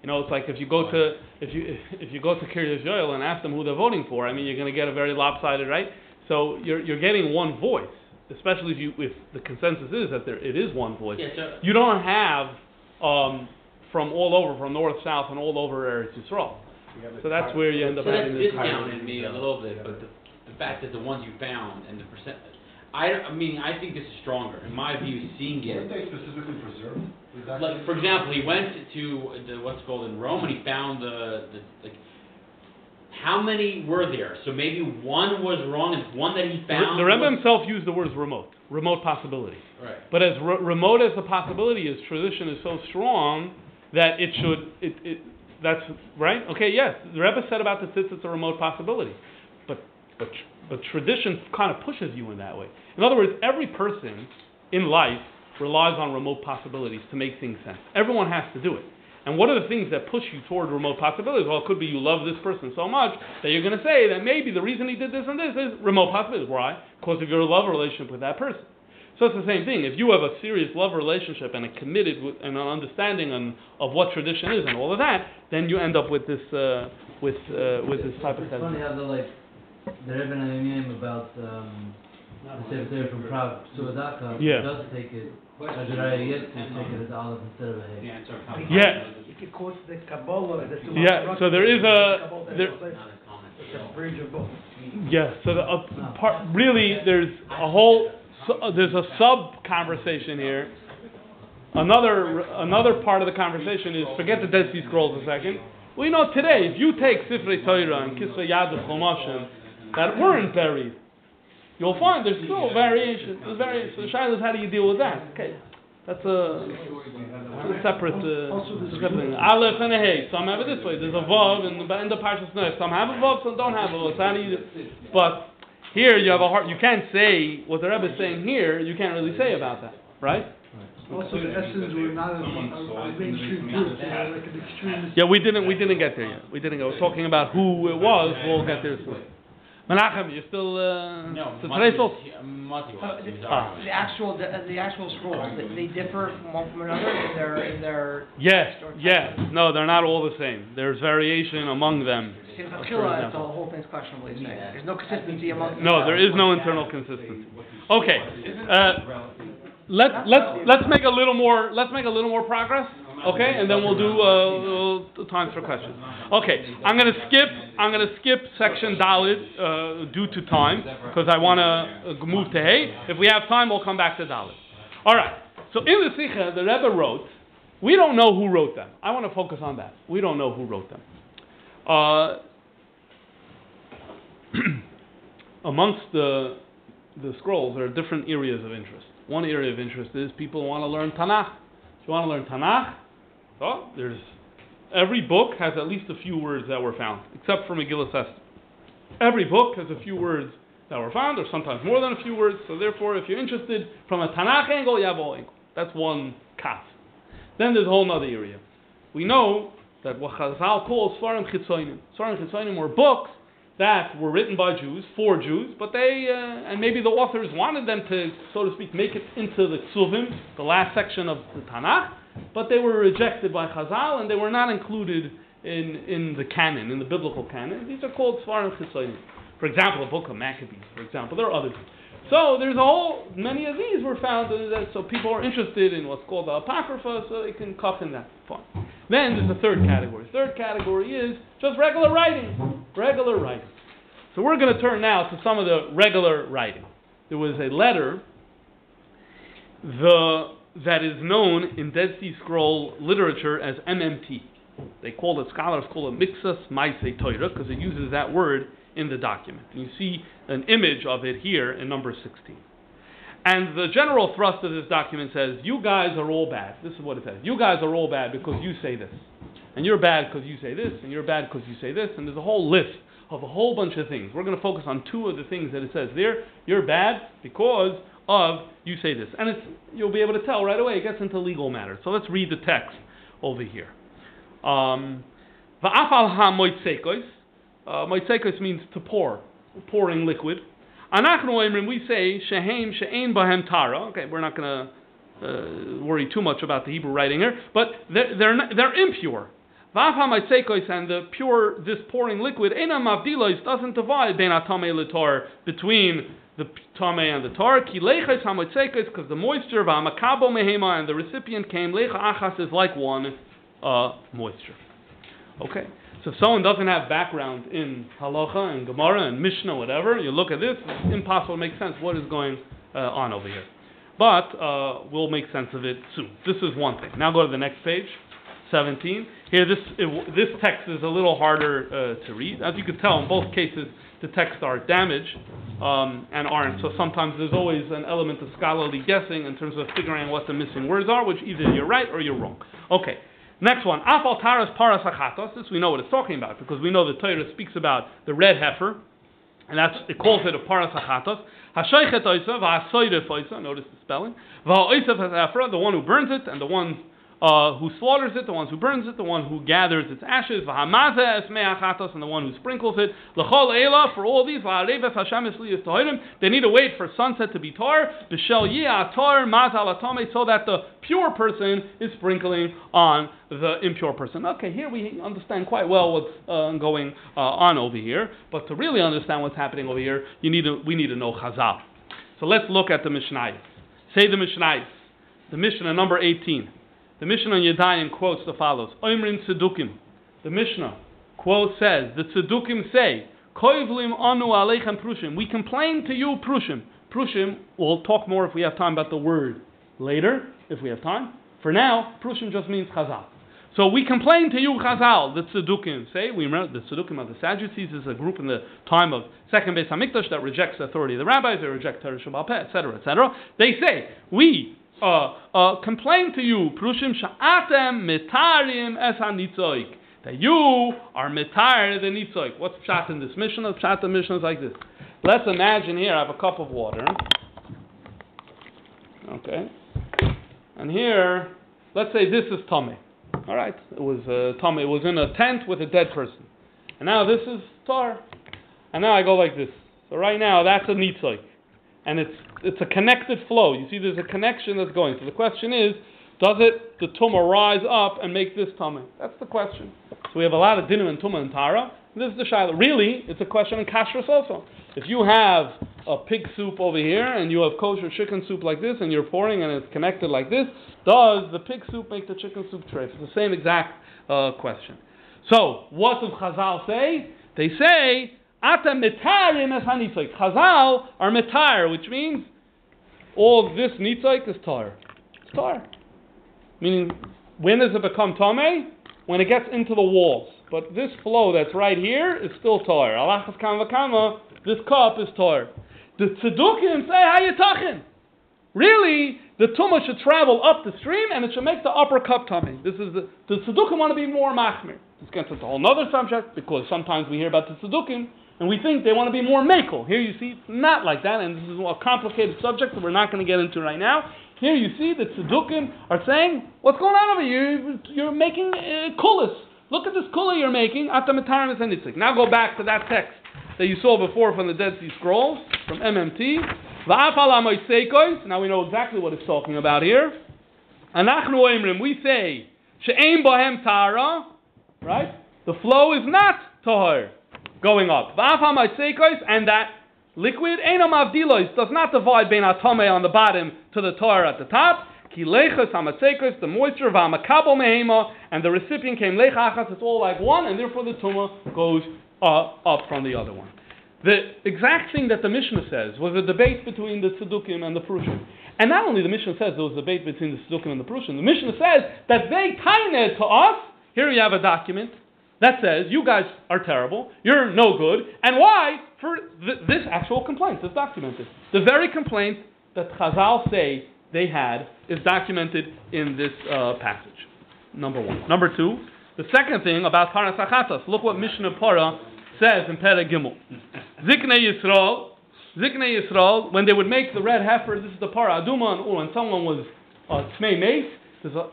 you know, it's like if you go to if you if you go to Kiryas Yoel and ask them who they're voting for, I mean, you're going to get a very lopsided, right? So you're you're getting one voice, especially if you if the consensus is that there it is one voice. Yeah. So You don't have um, from all over, from north, south, and all over Eretz Yisrael. So that's where you end up So that's having this. discounted me a little bit, but the, the fact that the ones you found and the percent, I, I mean, I think this is stronger, in my view, seeing Weren't it. they specifically preserved? Was that- Like, for example, he went to the, what's called in Rome and he found the, the, like, how many were there? So maybe one was wrong and one that he found. The Rebbe was- himself used the words remote, remote possibility. Right. But as re- remote as the possibility is, tradition is so strong that it should, it, it, that's, right? Okay, yes, the Rebbe said about the tzitz, it's a remote possibility. But, but, tr- but tradition kind of pushes you in that way. In other words, every person in life relies on remote possibilities to make things sense. Everyone has to do it. And what are the things that push you toward remote possibilities? Well, it could be you love this person so much that you're going to say that maybe the reason he did this and this is remote possibilities. Why? Because of your love relationship with that person. So it's the same thing. If you have a serious love relationship and a committed with, and an understanding on, of what tradition is and all of that, then you end up with this uh, with uh, with this type of It's funny thing. how like the Rebbe name about um, the secretary from Prague, Suadaka, Yeah. does take it as a yet to take it as olive instead of a hay. Yeah. If the Kabbalah, the two Yeah, so there is a- Kabbalah, there- It's a bridge of both. Yeah. So the uh, part really there's a whole so, uh, there's a sub conversation here. Another another part of the conversation is forget the Dead Sea Scrolls a second. Well, you know today if you take Sifrei Torah and Kisvei Yad Chomashim that weren't buried, you'll find there's still variation. There's variation. So the shaila is how do you deal with that? Okay, that's a, a separate uh, separate thing. Aleph and a hey. Some have it this way. There's a vav in the in the parshas Noach. Some have a vav, some don't have a vav. So how do you? But here you have a heart. You can't say what the Rebbe is saying here. You can't really say about that, right? Also, the Essenes were not a, a a mainstream group, they were like an extremist. Yeah, we didn't we didn't get there yet. We didn't go. We're talking about who it was. We'll get there soon. Menachem, you're still uh, No, the Mati Treisel? was, he- Mati was, he was Ah. The actual, the, the actual scrolls, they, they differ from one from another in their, in their. Yes, yes. No, they're not all the same. There's variation among them. Since For Achila, it's example. the whole thing's questionable, he's saying. There's no consistency among. No, there is no internal consistency. Okay, uh, let let's let's make a little more let's make a little more progress. Okay, and then we'll do uh, uh, times for questions. Okay, I'm gonna skip. I'm gonna skip section Dalit uh, due to time because I want to uh, move to Hay. If we have time, we'll come back to Dalit. All right. So in the Sikha, the Rebbe wrote. We don't know who wrote them. I want to focus on that. We don't know who wrote them. Uh, [CLEARS THROAT] amongst the the scrolls, there are different areas of interest. One area of interest is people want to learn Tanakh. If you want to learn Tanakh, oh, there's every book has at least a few words that were found, except for Megillah Esther. Every book has a few words that were found, or sometimes more than a few words. So therefore, if you're interested from a Tanakh angle, you have all angle. That's one kat. Then there's a whole other area. We know that what Chazal calls Svarim Chitzonim. Svarim Chitzonim were books that were written by Jews for Jews, but they uh, and maybe the authors wanted them to, so to speak, make it into the Ksuvim, the last section of the Tanakh, but they were rejected by Chazal and they were not included in in the canon, in the biblical canon. These are called Svarim Chitzonim. For example, the book of Maccabees. For example, there are others. So there's a whole many of these were found. Uh, that, so people are interested in what's called the apocrypha, so they can cut in that. Fine. Then there's the third category. Third category is just regular writing. Regular writing. So we're going to turn now to some of the regular writing. There was a letter the, that is known in Dead Sea Scroll literature as MMT. They call it, scholars call it Mixus Maise Torah because it uses that word in the document. And you see an image of it here in number 16. And the general thrust of this document says, You guys are all bad. This is what it says. You guys are all bad because you say this. And you're bad because you say this. And you're bad because you say this. And there's a whole list of a whole bunch of things. We're going to focus on two of the things that it says there. You're bad because of you say this. And it's, you'll be able to tell right away. It gets into legal matters. So let's read the text over here. Um, uh, means to pour, pouring liquid. Anachnu we say shehem she'ein bahem tara. Okay, we're not going to uh, worry too much about the Hebrew writing here, but they're they're, not, they're impure. and the pure, this pouring liquid, ena mavdilos doesn't divide ben atame between the tame and the tar. Ki leches because the moisture of amakabo mehema and the recipient came lecha achas is like one uh, moisture. Okay. So if someone doesn't have background in halacha and Gemara and Mishnah, whatever, you look at this, it's impossible to make sense what is going uh, on over here. But uh, we'll make sense of it soon. This is one thing. Now go to the next page, 17. Here, this it, this text is a little harder uh, to read. As you can tell, in both cases, the texts are damaged um, and aren't. So sometimes there's always an element of scholarly guessing in terms of figuring out what the missing words are, which either you're right or you're wrong. Okay. Next one, Afal Taras Paras Achatos. This we know what it's talking about because we know the Torah speaks about the red heifer, and that's it calls it a Paras Achatos. Hashoichet Oisa, Va'asoyre Oisa. Notice the spelling. Va'oisav Hasafra, the one who burns it, and the one uh, who slaughters it, the one who burns it, the one who gathers its ashes, and the one who sprinkles it. for all these, they need to wait for sunset to be tar, so that the pure person is sprinkling on the impure person. Okay, here we understand quite well what's uh, going uh, on over here, but to really understand what's happening over here, you need to, we need to know Chazal. So let's look at the Mishnah. Say the Mishnah. The Mishnah number 18. The Mishnah on Yedayim quotes the follows: Oimrim Tzedukim. The Mishnah quote says, the Tzedukim say, Koivlim anu aleichem prushim. We complain to you, prushim. Prushim, we'll talk more if we have time about the word later, if we have time. For now, prushim just means chazal. So we complain to you, Chazal, the Tzedukim. Say, we remember the Tzedukim of the Sadducees is a group in the time of Second Beis Hamikdash that rejects the authority of the rabbis, they reject Torah Shabbat, etc., etc. They say, we uh, uh, complain to you, Prushim Sha'atem Mitarim Es HaNitzoik, that you are Mitar the Nitzoik. What's Pshat in this Mishnah? The Pshat the Mishnah is like this. Let's imagine here I have a cup of water. Okay. And here, let's say this is Tommy. All right. It was uh, Tommy. It was in a tent with a dead person. And now this is Tar. And now I go like this. So right now, that's a Nitzoik and it's it's a connected flow. You see, there's a connection that's going. So the question is, does it the tumah rise up and make this tumah? That's the question. So we have a lot of dinim and tumah and tara. This is the shaila. Really, it's a question in kashrus also. If you have a pig soup over here and you have kosher chicken soup like this and you're pouring and it's connected like this, does the pig soup make the chicken soup treif? It's the same exact uh, question. So, what does Chazal say? They say, Ata mitarim es. Chazal are mitar, which means all this nitzoik is tar. It's tar. Meaning, when does it become tame? When it gets into the walls. But this flow that's right here is still tar. Alachas kam v'kama, this cup is tar. The tzedukim say, how you talking? Really, the tumah should travel up the stream and it should make the upper cup tummy. This is the, the tzedukim want to be more machmir. This gets into a whole other subject because sometimes we hear about the tzedukim and we think they want to be more makel. Here you see, it's not like that, and this is a complicated subject that we're not going to get into right now. Here you see the tzedukim are saying, what's going on over here? You're, making uh, kulas. Look at this kula you're making. Now go back to that text that you saw before from the Dead Sea Scrolls, from MMT. Now we know exactly what it's talking about here. We say, She'em bohem tara, right? The flow is not tahor, going up. And that liquid, does not divide bein atame on the bottom to the Torah at the top. Ki lechas hamatsekos, the moisture of hamakabo mehema, and the recipient came lechachas, it's all like one, and therefore the tumah goes uh, up from the other one. The exact thing that the Mishnah says was a debate between the Tzedukim and the Prushim. And not only the Mishnah says there was a debate between the Tzedukim and the Prushim, the Mishnah says that they tained to us. Here we have a document that says you guys are terrible, you're no good, and why? For th- this actual complaint is documented. The very complaint that Chazal say they had is documented in this uh, passage. Number one. Number two, the second thing about Parasachatas. Look what Mishnah Para says in Perek Gimel. Ziknei Yisrael, Ziknei Yisrael, when they would make the red heifer, this is the Para Aduma, and when someone was uh, Tmei Mace,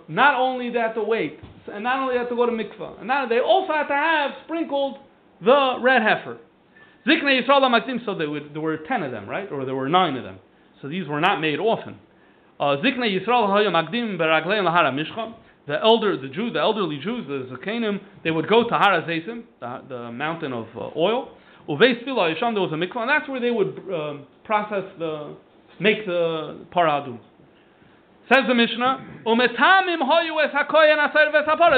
not only that the wait, and not only had to go to mikvah, and now they also had to have sprinkled the red heifer. Ziknei Yisrael Makdim, so there were ten of them, right? Or there were nine of them. So these were not made often. Uh, Ziknei Yisrael Hayo Magdim Beragleim Lahara Mishcha the elder, the Jew, the elderly Jews, the Zakanim, they would go to Har Hazeisim, the, the mountain of uh, oil. Uvei Spila Yisham, there was a mikvah, and that's where they would um, process the, make the paradum. Says the Mishnah,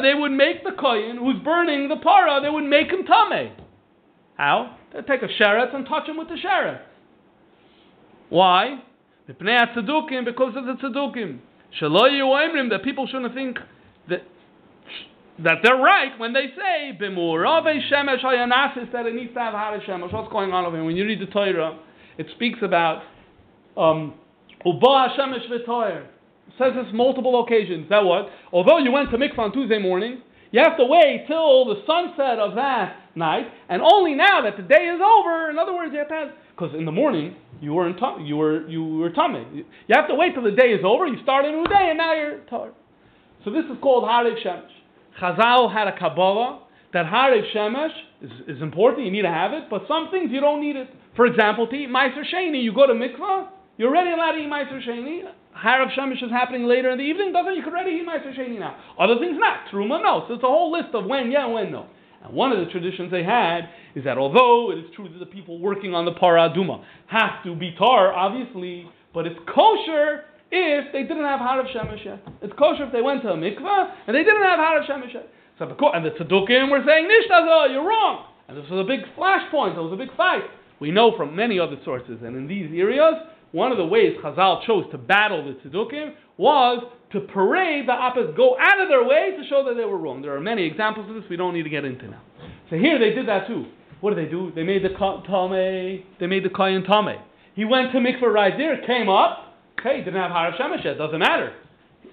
They would make the kohen who's burning the para, they would make him tame. How? They take a sheret and touch him with the sheret. Why? Because of the tzedukim. That people shouldn't think that that they're right when they say that it needs to have har shemesh. What's going on over here? When you read the Torah, it speaks about um. Says this multiple occasions. That what? Although you went to mikvah on Tuesday morning, you have to wait till the sunset of that night, and only now that the day is over. In other words, you have to have because in the morning you were in you were you were tummy. You have to wait till the day is over. You start a new day, and now you're tar. So this is called Hariv Shemesh. Chazal had a Kabbalah that Hariv Shemesh is, is important, you need to have it, but some things you don't need it. For example, to eat Meiser Sheni, you go to mikvah, you're already allowed to eat Meiser Sheni. Hariv Shemesh is happening later in the evening, doesn't you could eat Meiser Sheni now. Other things not. Truma, no. So it's a whole list of when yeah when no. And one of the traditions they had is that although it is true that the people working on the paraduma have to be tar, obviously, but it's kosher if they didn't have Harav Shemesh yet. It's kosher if they went to a mikveh and they didn't have Harav Shemesh yet. So and the Tzedukim were saying, Nishtazo, you're wrong. And this was a big flashpoint, it was a big fight. We know from many other sources, and in these areas, one of the ways Chazal chose to battle the Tzedukim was to parade the opposite, go out of their way to show that they were wrong. There are many examples of this we don't need to get into now. So here they did that too. What did they do? They made the Tame, they made the Kayan Tame. He went to mikvah right there, came up, Okay, he didn't have Harav Shemesh doesn't matter.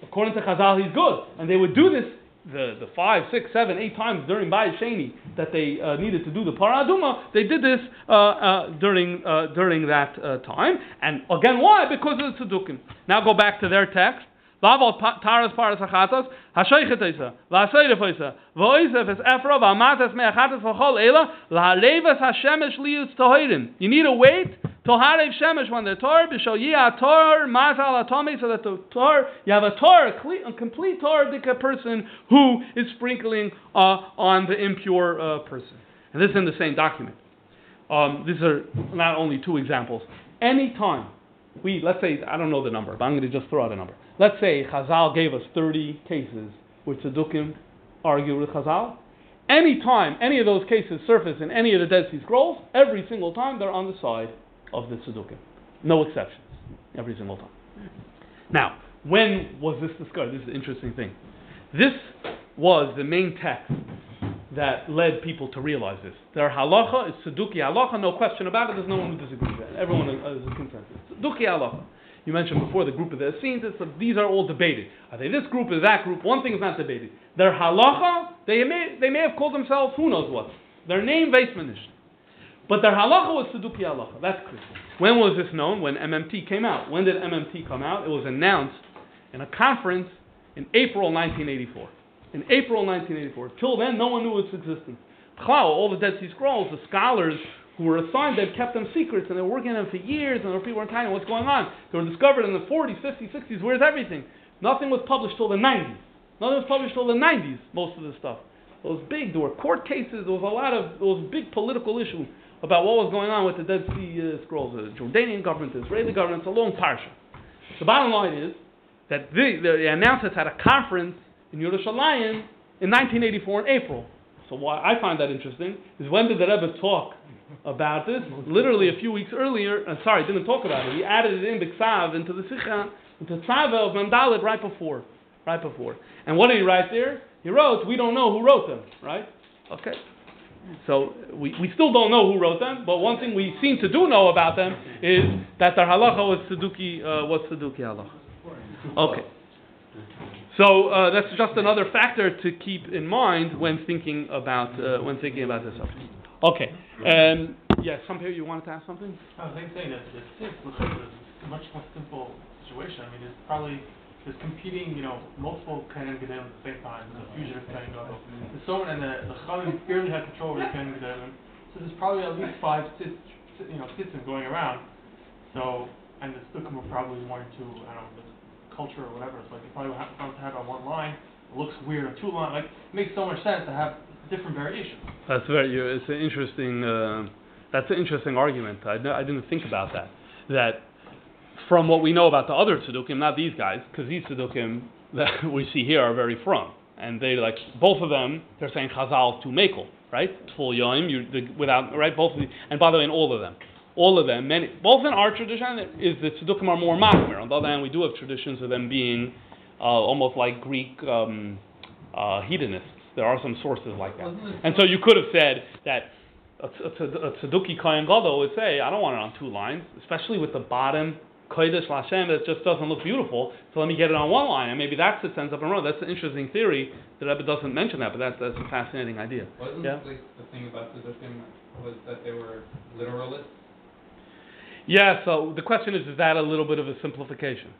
According to Chazal, he's good. And they would do this the, the five, six, seven, eight times during Bayis Sheni that they uh, needed to do the Paraduma, they did this uh, uh, during uh, during that uh, time. And again, why? Because of the Tzedukim. Now go back to their text. Laval taras paras achatas, hashoichet isa, v'asoyref isa, v'oisef es efra, v'amatas me'achatas v'chol ela, l'halevas hashemesh liyutz tohirim. You need to wait till Harev Shemesh when the Torah, b'shal Torah, mazal atome, so that the Torah, you have a Torah, a complete Torah a person who is sprinkling uh, on the impure uh, person. And this is in the same document. Um, these are not only two examples. any time we, let's say, I don't know the number, but I'm going to just throw out a number. Let's say Chazal gave us 30 cases where Tzaddukim argue with Chazal. Any time any of those cases surface in any of the Dead Sea Scrolls, every single time they're on the side of the Tzaddukim. No exceptions. Every single time. Now, when was this discovered? This is an interesting thing. This was the main text that led people to realize this. Their halacha is Saduki halacha, no question about it. There's no one who disagrees with that. Everyone is a consensus. Saduki halacha. You mentioned before the group of the Essenes. These are all debated. Are they this group? Is that group? One thing is not debated. Their halacha, they may they may have called themselves who knows what. Their name Weismanish. But their halacha was Saduki halacha. That's clear. When was this known? When MMT came out. When did MMT come out? It was announced in a conference in April 1984. In April 1984. Till then, no one knew its existence. Chlau, all the Dead Sea Scrolls, the scholars who were assigned, they'd kept them secrets, and they were working on them for years, and people weren't telling what's going on. They were discovered in the 40s, 50s, 60s. Where's everything? Nothing was published till the 90s. Nothing was published till the 90s, most of the stuff. It was big. There were court cases. There was a lot of, a big political issue about what was going on with the Dead Sea uh, Scrolls. The Jordanian government, the Israeli government, it's a long parsha. The bottom line is that the, the announced it at a conference in Yerushalayim in 1984 in April. So why I find that interesting is when did the Rebbe talk about this? Literally a few weeks earlier. Uh, sorry, didn't talk about it. He added it in Biksav into the Sikha, into Tzava of Mandalit right before, right before. And what did he write there? He wrote, "We don't know who wrote them." Right? Okay. So we, we still don't know who wrote them, but one thing we seem to do know about them is that their halacha was Saduki uh, was Saduki halacha. Okay. So uh, that's just another factor to keep in mind when thinking about uh, when thinking about this subject. Okay. Um, yes, some here you wanted to ask something? I was saying that the six looks like a much more simple situation. I mean, there's probably there's competing, you know, multiple Kohen Gedolim at the same time. There's a fusion of Kohen Gadol. There's so many, and the the Chalim barely have control over the Kohen Gedolim. So there's probably at least five sis, you know, systems going around. So, and the Stukkim are probably more into, I don't know, the culture or whatever. So like, they probably have to have it on one line. It looks weird on two line. Like, it makes so much sense to have different variations. That's very. you- It's an interesting. Uh, that's an interesting argument. I, I didn't think about that. That from what we know about the other tzedukkim, not these guys, because these tzedukkim [LAUGHS] that we see here are very from, and they like both of them. They're saying Chazal to Mekel, right? Full the, without right. Both of the, and by the way, in all of them, all of them, many, both in our tradition is the tzedukkim are more machmir. On the other hand, we do have traditions of them being uh, almost like Greek um, uh, hedonists. There are some sources like that. And so you could have said that a, a, a Tzeduki Kohen Gadol would say, I don't want it on two lines, especially with the bottom Kodesh Lashem that just doesn't look beautiful, so let me get it on one line, and maybe that's what sends up and run. That's an interesting theory. The Rebbe doesn't mention that, but that's, that's a fascinating idea. Wasn't Yeah. like the thing about the Tzaddukim was that they were literalists? Yeah, so the question is, is that a little bit of a simplification?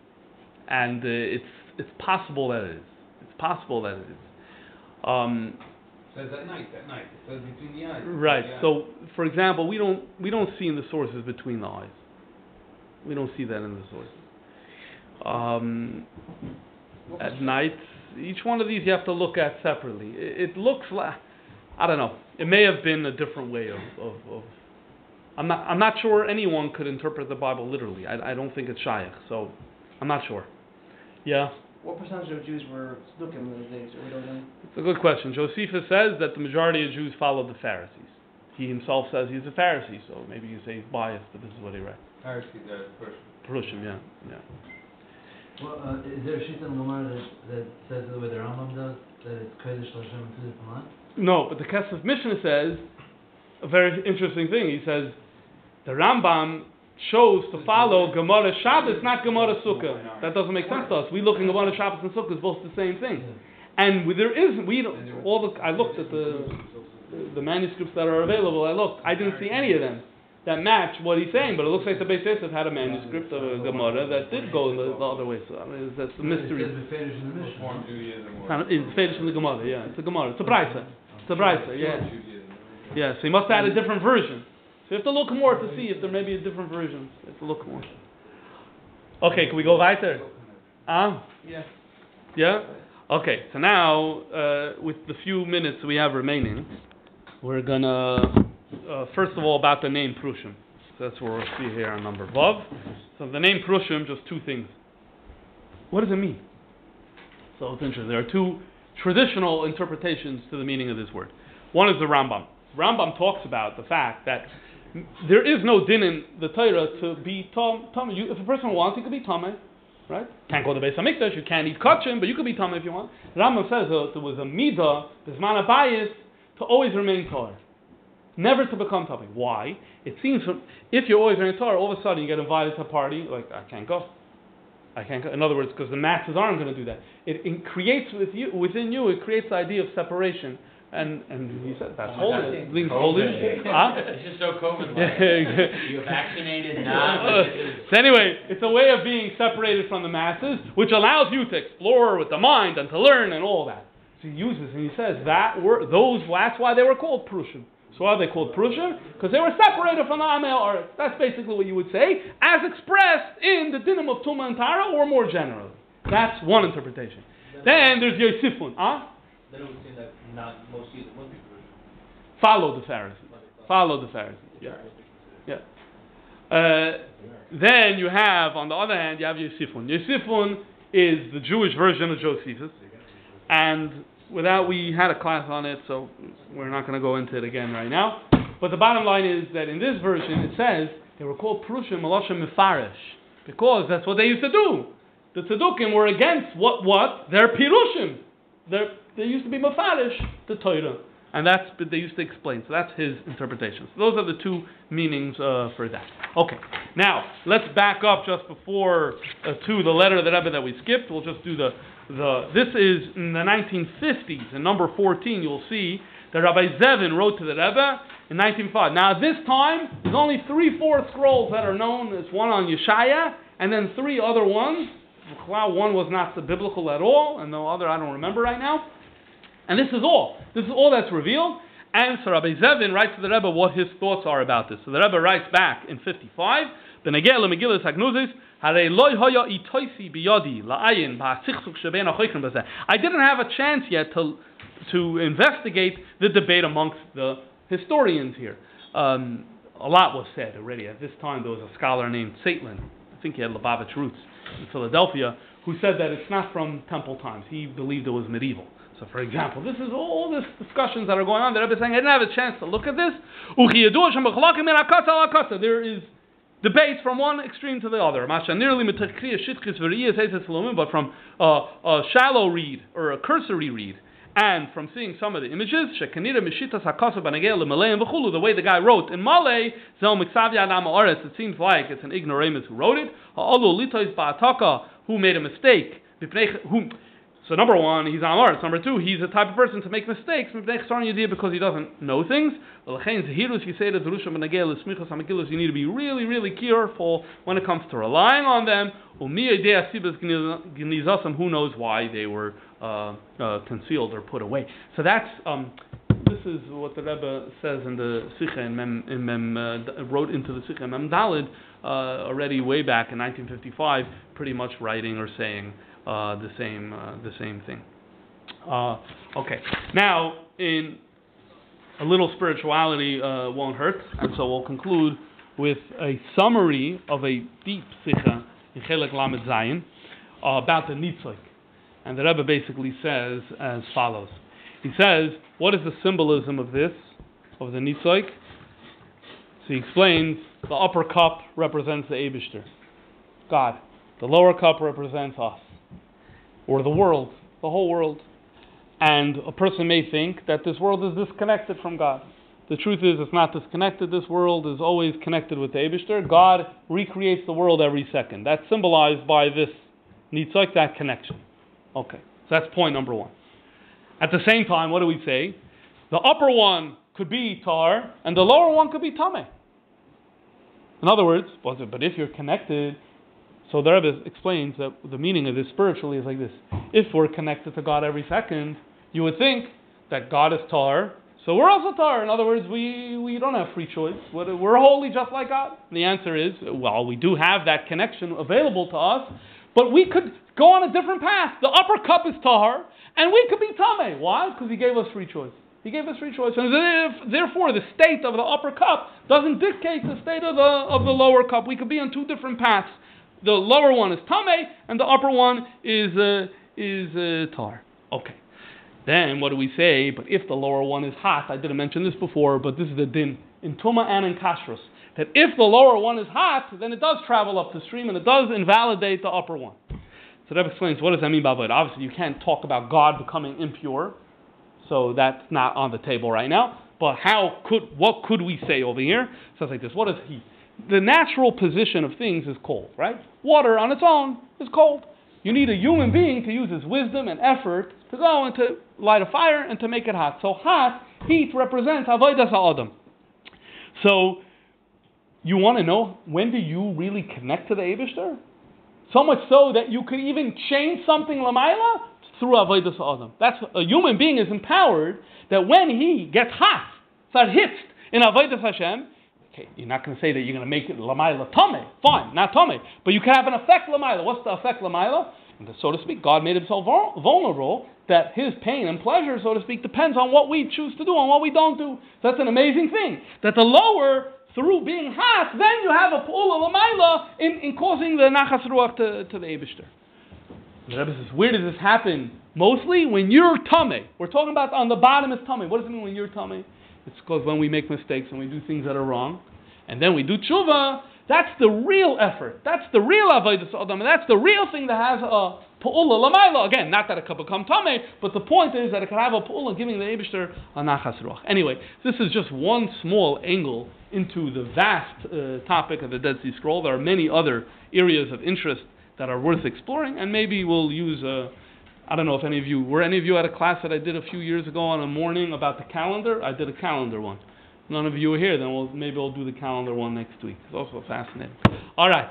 And uh, it's, it's possible that it is. It's possible that it is. Um, Says at night, at night. It says between the eyes. Right. Yeah. So, for example, we don't we don't see in the sources between the eyes. We don't see that in the sources. Um, at night, each one of these you have to look at separately. It, it looks like I don't know. It may have been a different way of, of, of I'm not I'm not sure anyone could interpret the Bible literally. I, I don't think it's shaykh. So I'm not sure. Yeah. What percentage of Jews were Tzdukim in those days, or we don't know? It's a good question. Josephus says that the majority of Jews followed the Pharisees. He himself says he's a Pharisee, so maybe you say he's biased, but this is what he read. Pharisees are first. Perushim, yeah, yeah. Well, uh, is there a sheet in Gemara that, that says the way the Rambam does, that it's Kodesh Lashem in two different? No, but the Kesef Mishnah says a very interesting thing. He says the Rambam chose to follow Gemara Shabbos, not Gemara Sukkah. That doesn't make sense to us. We look in Gemara Shabbos and Sukkah is both the same thing. And we, there is we don't, all the I looked at the the manuscripts that are available. I looked. I didn't see any of them that match what he's saying. But it looks like the Beis Yosef had a manuscript of a Gemara that did go the, the other way. So I mean, that's the mystery. It says Beferish in the Mishnah. Judaism or. Kind of- It's Fedish in the Gemara. Yeah, it's a Gemara. It's a Brisa. It's a Brisa. Yeah. Judaism. Yeah, so he must have had a different version. So you have to look more to see if there may be a different version. You have to look more. Okay, can we go weiter? Ah? Yeah. Yeah? Okay, so now, uh, with the few minutes we have remaining, we're gonna, uh, first of all, about the name Prushim. That's where we'll see here on number Vav. So the name Prushim, just two things. What does it mean? So it's interesting. There are two traditional interpretations to the meaning of this word. One is the Rambam. Rambam talks about the fact that there is no din in the Torah to be tam. if a person wants, he could be tameh, right? Can't go to Beis Hamikdash. You can't eat kachim, but you could be tameh if you want. Rambam says uh, there was a midah, bisman abayis, to always remain Torah. Never to become tameh. Why? It seems from, if you're always in Torah, all of a sudden you get invited to a party, like I can't go. I can't. Go. In other words, because the masses aren't going to do that. It, it creates with you, within you, it creates the idea of separation. And and he said that's holy. Means holy. Huh? This is so COVID. [LAUGHS] You're vaccinated, not. Uh, [LAUGHS] so anyway, it's a way of being separated from the masses, which allows you to explore with the mind and to learn and all that. So he uses and he says that were those. That's why they were called prushim. So why are they called prushim? Because they were separated from the amel or That's basically what you would say, as expressed in the dinim of tuma and tara, or more generally. That's one interpretation. Then there's Yosifun. Huh? Then it would seem that not most Jews would be Jewish. Follow the Pharisees. Follow the Pharisees. Yeah. Yeah. Uh, then you have, on the other hand, you have Yosifun. Yosifun is the Jewish version of Josephus, and without we had a class on it, so we're not going to go into it again right now. But the bottom line is that in this version it says they were called Prushim Malashim Mefarish because that's what they used to do. The Tzedukim were against what what their Pirushim. Their, they used to be Mefarish the Torah, and that's they used to explain. So that's his interpretation. So those are the two meanings uh, for that. Okay, now let's back up just before uh, to the letter of the Rebbe that we skipped. We'll just do the the, this is in the 1950s, in number 14, you'll see that Rabbi Zevin wrote to the Rebbe in 1905. Now, this time, there's only three, four scrolls that are known. There's one on Yeshaya, and then three other ones. One was not the biblical at all, and the other I don't remember right now. And this is all. This is all that's revealed. And so Rabbi Zevin writes to the Rebbe what his thoughts are about this. So the Rebbe writes back in 55, Benegel Megillah Hagnuzis, I didn't have a chance yet to, to investigate the debate amongst the historians here. Um, a lot was said already. At this time, there was a scholar named Zeitlin, I think he had Lubavitch roots in Philadelphia, who said that it's not from temple times. He believed it was medieval. So, for example, this is all this discussions that are going on. The Rebbe is saying, I didn't have a chance to look at this. There is debates from one extreme to the other. But from a shallow read or a cursory read, and from seeing some of the images, the way the guy wrote in Malay, it seems like it's an ignoramus who wrote it, who made a mistake, so number one, he's Amaris. Number two, he's the type of person to make mistakes because he doesn't know things. You need to be really, really careful when it comes to relying on them. Who knows why they were uh, uh, concealed or put away? So that's um, this is what the Rebbe says in the Sikha in Mem, in Mem uh, wrote into the Sikha Mem Dalid uh, already way back in 1955, pretty much writing or saying uh, the same uh, the same thing. Uh, okay, now in a little spirituality uh, won't hurt, and so we'll conclude with a summary of a deep sikha in Chelik Lamed Zayin uh, about the Nitzik. And the Rebbe basically says as follows. He says, what is the symbolism of this, of the Nitzik? So he explains, the upper cup represents the Abishter, God. The lower cup represents us or the world, the whole world. And a person may think that this world is disconnected from God. The truth is, it's not disconnected. This world is always connected with the Abishter. God recreates the world every second. That's symbolized by this nitzok, that connection. Okay, so that's point number one. At the same time, what do we say? The upper one could be tar, and the lower one could be tame. In other words, but if you're connected so the Rebbe explains that the meaning of this spiritually is like this: If we're connected to God every second, you would think that God is tar, so we're also tar. In other words, we, we don't have free choice. We're, holy just like God. And the answer is, well, we do have that connection available to us, but we could go on a different path. The upper cup is tar, and we could be tame. Why? Because He gave us free choice. He gave us free choice, and there- therefore the state of the upper cup doesn't dictate the state of the of the lower cup. We could be on two different paths. The lower one is tame, and the upper one is uh, is uh, tar. Okay. Then what do we say? But if the lower one is hot, I didn't mention this before, but this is the din in tuma and in kashrus. That if the lower one is hot, then it does travel up the stream and it does invalidate the upper one. So that explains what does that mean by void. Obviously, you can't talk about God becoming impure, so that's not on the table right now. But how could what could we say over here? So it's like this: What is heat? The natural position of things is cold, right? Water on its own is cold. You need a human being to use his wisdom and effort to go and to light a fire and to make it hot. So hot, heat represents avodas ha'adam. So you want to know when do you really connect to the Abishter? So much so that you could even change something lamaila through avodas ha'adam. That's a human being is empowered that when he gets hot, hits in avodas Hashem. Okay, you're not going to say that you're going to make it lamaila tame. Fine, not tame, but you can have an effect lamaila. What's the effect lamaila? So to speak, God made himself vul- vulnerable that his pain and pleasure, so to speak, depends on what we choose to do and what we don't do. So that's an amazing thing. That the lower, through being hot, then you have a pull of lamaila in, in causing the nachas ruach to, to the Abishter. The Rebbe says, where does this happen? Mostly when you're tummy. We're talking about on the bottom is tummy. What does it mean when you're tummy? It's because when we make mistakes and we do things that are wrong, and then we do tshuva, that's the real effort. That's the real avodah adam, that's the real thing that has a pu'ula lamaila. Again, not that it could become tame, but the point is that it could have a pu'ula giving the Abishter a nachas ruach. Anyway, this is just one small angle into the vast uh, topic of the Dead Sea Scroll. There are many other areas of interest that are worth exploring, and maybe we'll use a. I don't know if any of you were any of you at a class that I did a few years ago on a morning about the calendar. I did a calendar one. None of you were here, then we'll, maybe we'll do the calendar one next week. It's also fascinating. All right.